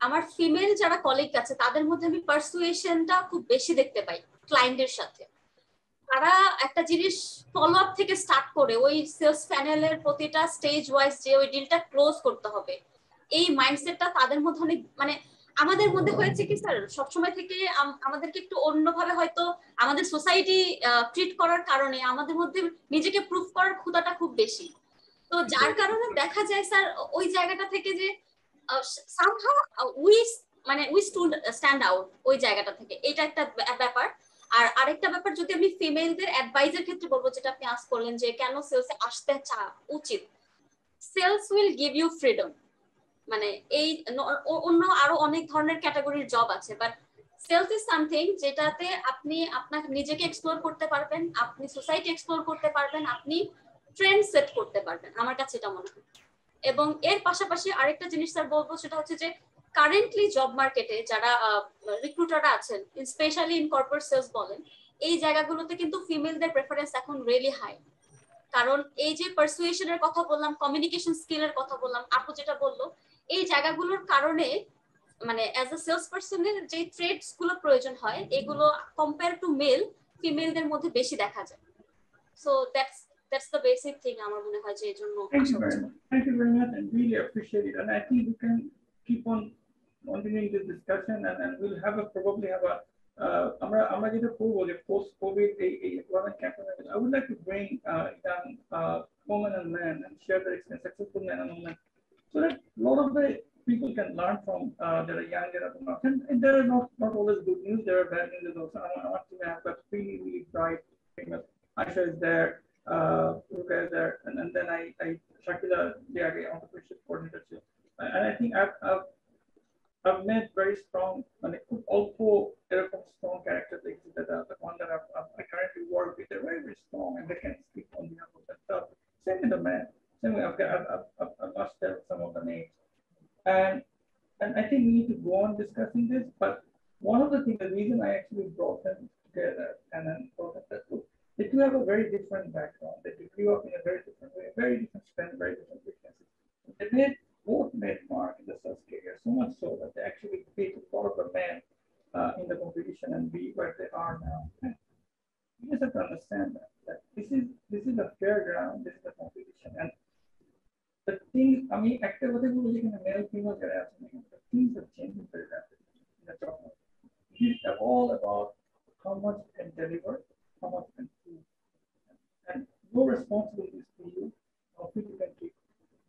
আমার ফিমেল যারা কলিগ আছে, তাদের মধ্যে আমি পার্সুয়েশনটা খুব বেশি দেখতে পাই ক্লায়েন্টের সাথে। তারা একটা জিনিস ফলো আপ থেকে স্টার্ট করে, ওই সেলস প্যানেলের প্রতিটা স্টেজ ওয়াইজ যে ওই ডিলটা ক্লোজ করতে হবে। এই মাইন্ডসেটটা তাদের মধ্যে অনেক মানে আমাদের মধ্যে হয়েছে কি স্যার সবসময় থেকে আমাদেরকে একটু অন্যভাবে হয়তো আমাদের সোসাইটি ট্রিট করার কারণে আমাদের মধ্যে নিজেকে প্রুফ করার ক্ষুদাটা খুব বেশি। তো যার কারণে দেখা যায় স্যার ওই জায়গাটা থেকে যে সামহাউ উই মানে উই স্ট্যান্ড আউট ওই জায়গাটা থেকে। এটা একটা ব্যাপার। আর আরেকটা ব্যাপার যদি আমি ফিমেলদের অ্যাডভাইজের ক্ষেত্রে বলব যেটা আপনি আস করলেন যে কেন সেলসে আসতে চা উচিত? Sales will give you freedom মানে এই অন্য আরও অনেক ধরনের ক্যাটাগরির জব আছে বাট সেলস ইজ সামথিং যেটাতে আপনি আপনার নিজেকে এক্সপ্লোর করতে পারবেন, আপনি সোসাইটি এক্সপ্লোর করতে পারবেন, আপনি ট্রেন্ড সেট করতে পারবেন, আমার কাছে এটা মনে হয়। এবং এর পাশাপাশি আরেকটা জিনিস স্যার বলব, সেটা হচ্ছে যে কারেন্টলি জব মার্কেটে যারা রিক্রুটাররা আছেন স্পেশালি ইন কর্পোরেট সেলস বলেন, এই জায়গাগুলোতে কিন্তু ফিমেলদের প্রেফারেন্স এখন রিয়েলি হাই কারণ এই যে পারসুয়েশনের কথা বললাম কমিউনিকেশন স্কিলের কথা বললাম, আপু যেটা বলল এই জায়গাগুলোর কারণে মানে অ্যাজ এ সেলস পার্সনের যে ট্রেডসগুলো প্রয়োজন হয় এগুলো কম্পেয়ার টু মেল ফিমেলদের মধ্যে বেশি দেখা যায় so that's that's the basic thing আমার মনে হয় যে এজন্য Thank you very much. Thank you very much and really appreciate it. And I think we can keep on continuing this discussion and, and we'll have a probably have a uh, আমরা আমরা যেটা করব যে post Covid এই এই employment campaign I would like to bring uh, young uh, women and men and share their experience successful men and women So that a lot of the people can learn from uh, that young, and, and there are not, not always good news, there are bad news also. I want to have that really, really bright, famous Aisha is there, uh, Ruka is there, and, and then I, I Shakila the entrepreneurship coordinatorship. And I think I've, I've, I've met very strong, and it could also there are strong characters like that are the one that I've, I've, I currently work with, they're very, very strong and they can speak on behalf of themselves. Same in the man. Same with I've, I've, I've, lost some of the names. And and I think we need to go on discussing this. But one of the things, the reason I actually brought them together and then brought them book, they do have a very different background. They grew up in a very different way, very different strengths, very different weaknesses. They made both made mark in the sales career, so much so that they actually beat a lot of the men uh, in the competition and be where they are now. You just have to understand that, that this is this is a fair ground, this is a competition. And the things, I mean, activity will in a male female harassment, the things are changing very rapidly in the job market. It is all about how much you can deliver, how much you can prove. And your responsibility is to you, how fit you can keep.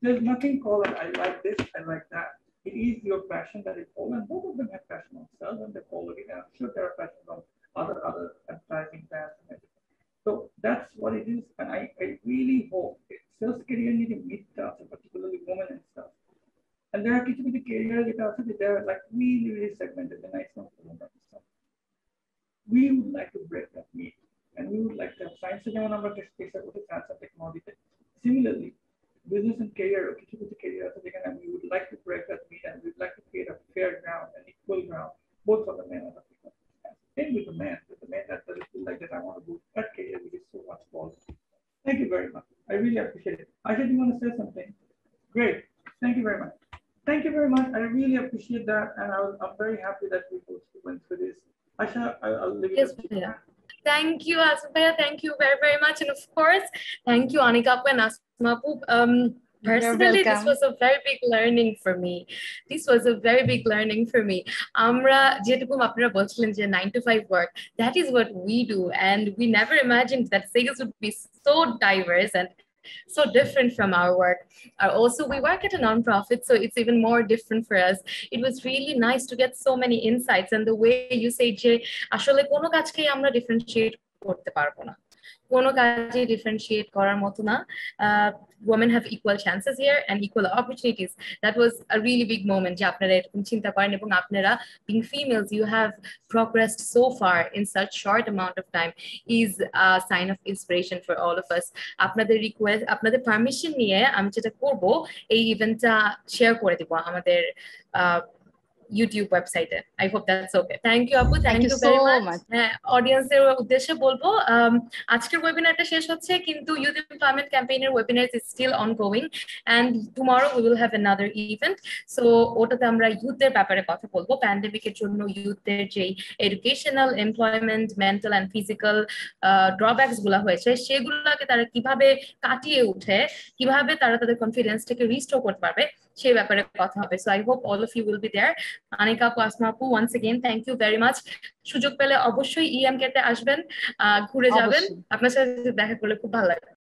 There's nothing called I like this, I like that. It is your passion that is all, and both of them have passion on sales and they follow it. And I'm sure there are passions on other other advertising paths and everything. So that's what it is. And I, I really hope sales career need to meet that, particularly women and stuff. And there are kids with the career that also they're like really, really segmented and I not for women and stuff. We would like to break that myth. And we would like to have science and number test space with science and technology. Similarly, business and career, okay, with the career and we would like to break that myth and we'd like to create a fair ground, and equal ground, both for the men and the women. Same with the men, with the men that feel like that I want to do that career which is so much more. Thank you very much. I really appreciate it. I said, You want to say something? Great. Thank you very much. Thank you very much. I really appreciate that. And I I'm very happy that we both went through this. Aisha, I'll, I'll leave it Yes, you. yeah. Thank you, Asmaya. Thank you very, very much. And of course, thank you, Anika and Asmapu. Um, personally, this welcome. was a very big learning for me. This was a very big learning for me. আমরা যেটুকু আপনারা বলছিলেন যে 9 to 5 work, that is what we do. And we never imagined that sales would be so diverse and so different from our work. Uh, also, we work at a nonprofit, so it's even more different for us. It was really nice to get so many insights and the way you say যে আসলে কোনো কাজকেই আমরা differentiate করতে পারবো না কোনো কাজে differentiate করার মতো না uh, women have equal chances here and equal opportunities that was a really big moment যে আপনারা এরকম চিন্তা করেন এবং আপনারা females you have progressed so far in such short amount of time is a sign of inspiration for all of us আপনাদের request আপনাদের permission নিয়ে আমি যেটা করব এই ইভেন্টটা শেয়ার করে দিব আমাদের ইউটিউব ওয়েবসাইটে I hope that's okay thank you আপু thank you you very much. হ্যাঁ অডিয়েন্সের উদ্দেশ্যে বলব আজকের ওয়েবিনারটা শেষ হচ্ছে কিন্তু youth employment ক্যাম্পেইনের webinar is still ongoing and tomorrow we will have another event so ওটাতে আমরা ইউথের ব্যাপারে কথা বলব প্যান্ডেমিকের জন্য ইউথের যেই educational employment mental and physical ড্রব্যাকসগুলা হয়েছে সেগুলোকে তারা কীভাবে কাটিয়ে উঠে কীভাবে তারা তাদের কনফিডেন্সটাকে রিস্টোর করতে পারবে সেই ব্যাপারে কথা হবে। So I hope all of you will be there Anika আপু আসমা আপু once again thank you very much সুযোগ পেলে অবশ্যই ইএমকে তে আসবেন আহ, ঘুরে যাবেন। আপনার সাথে দেখা করলে খুব ভালো লাগবে।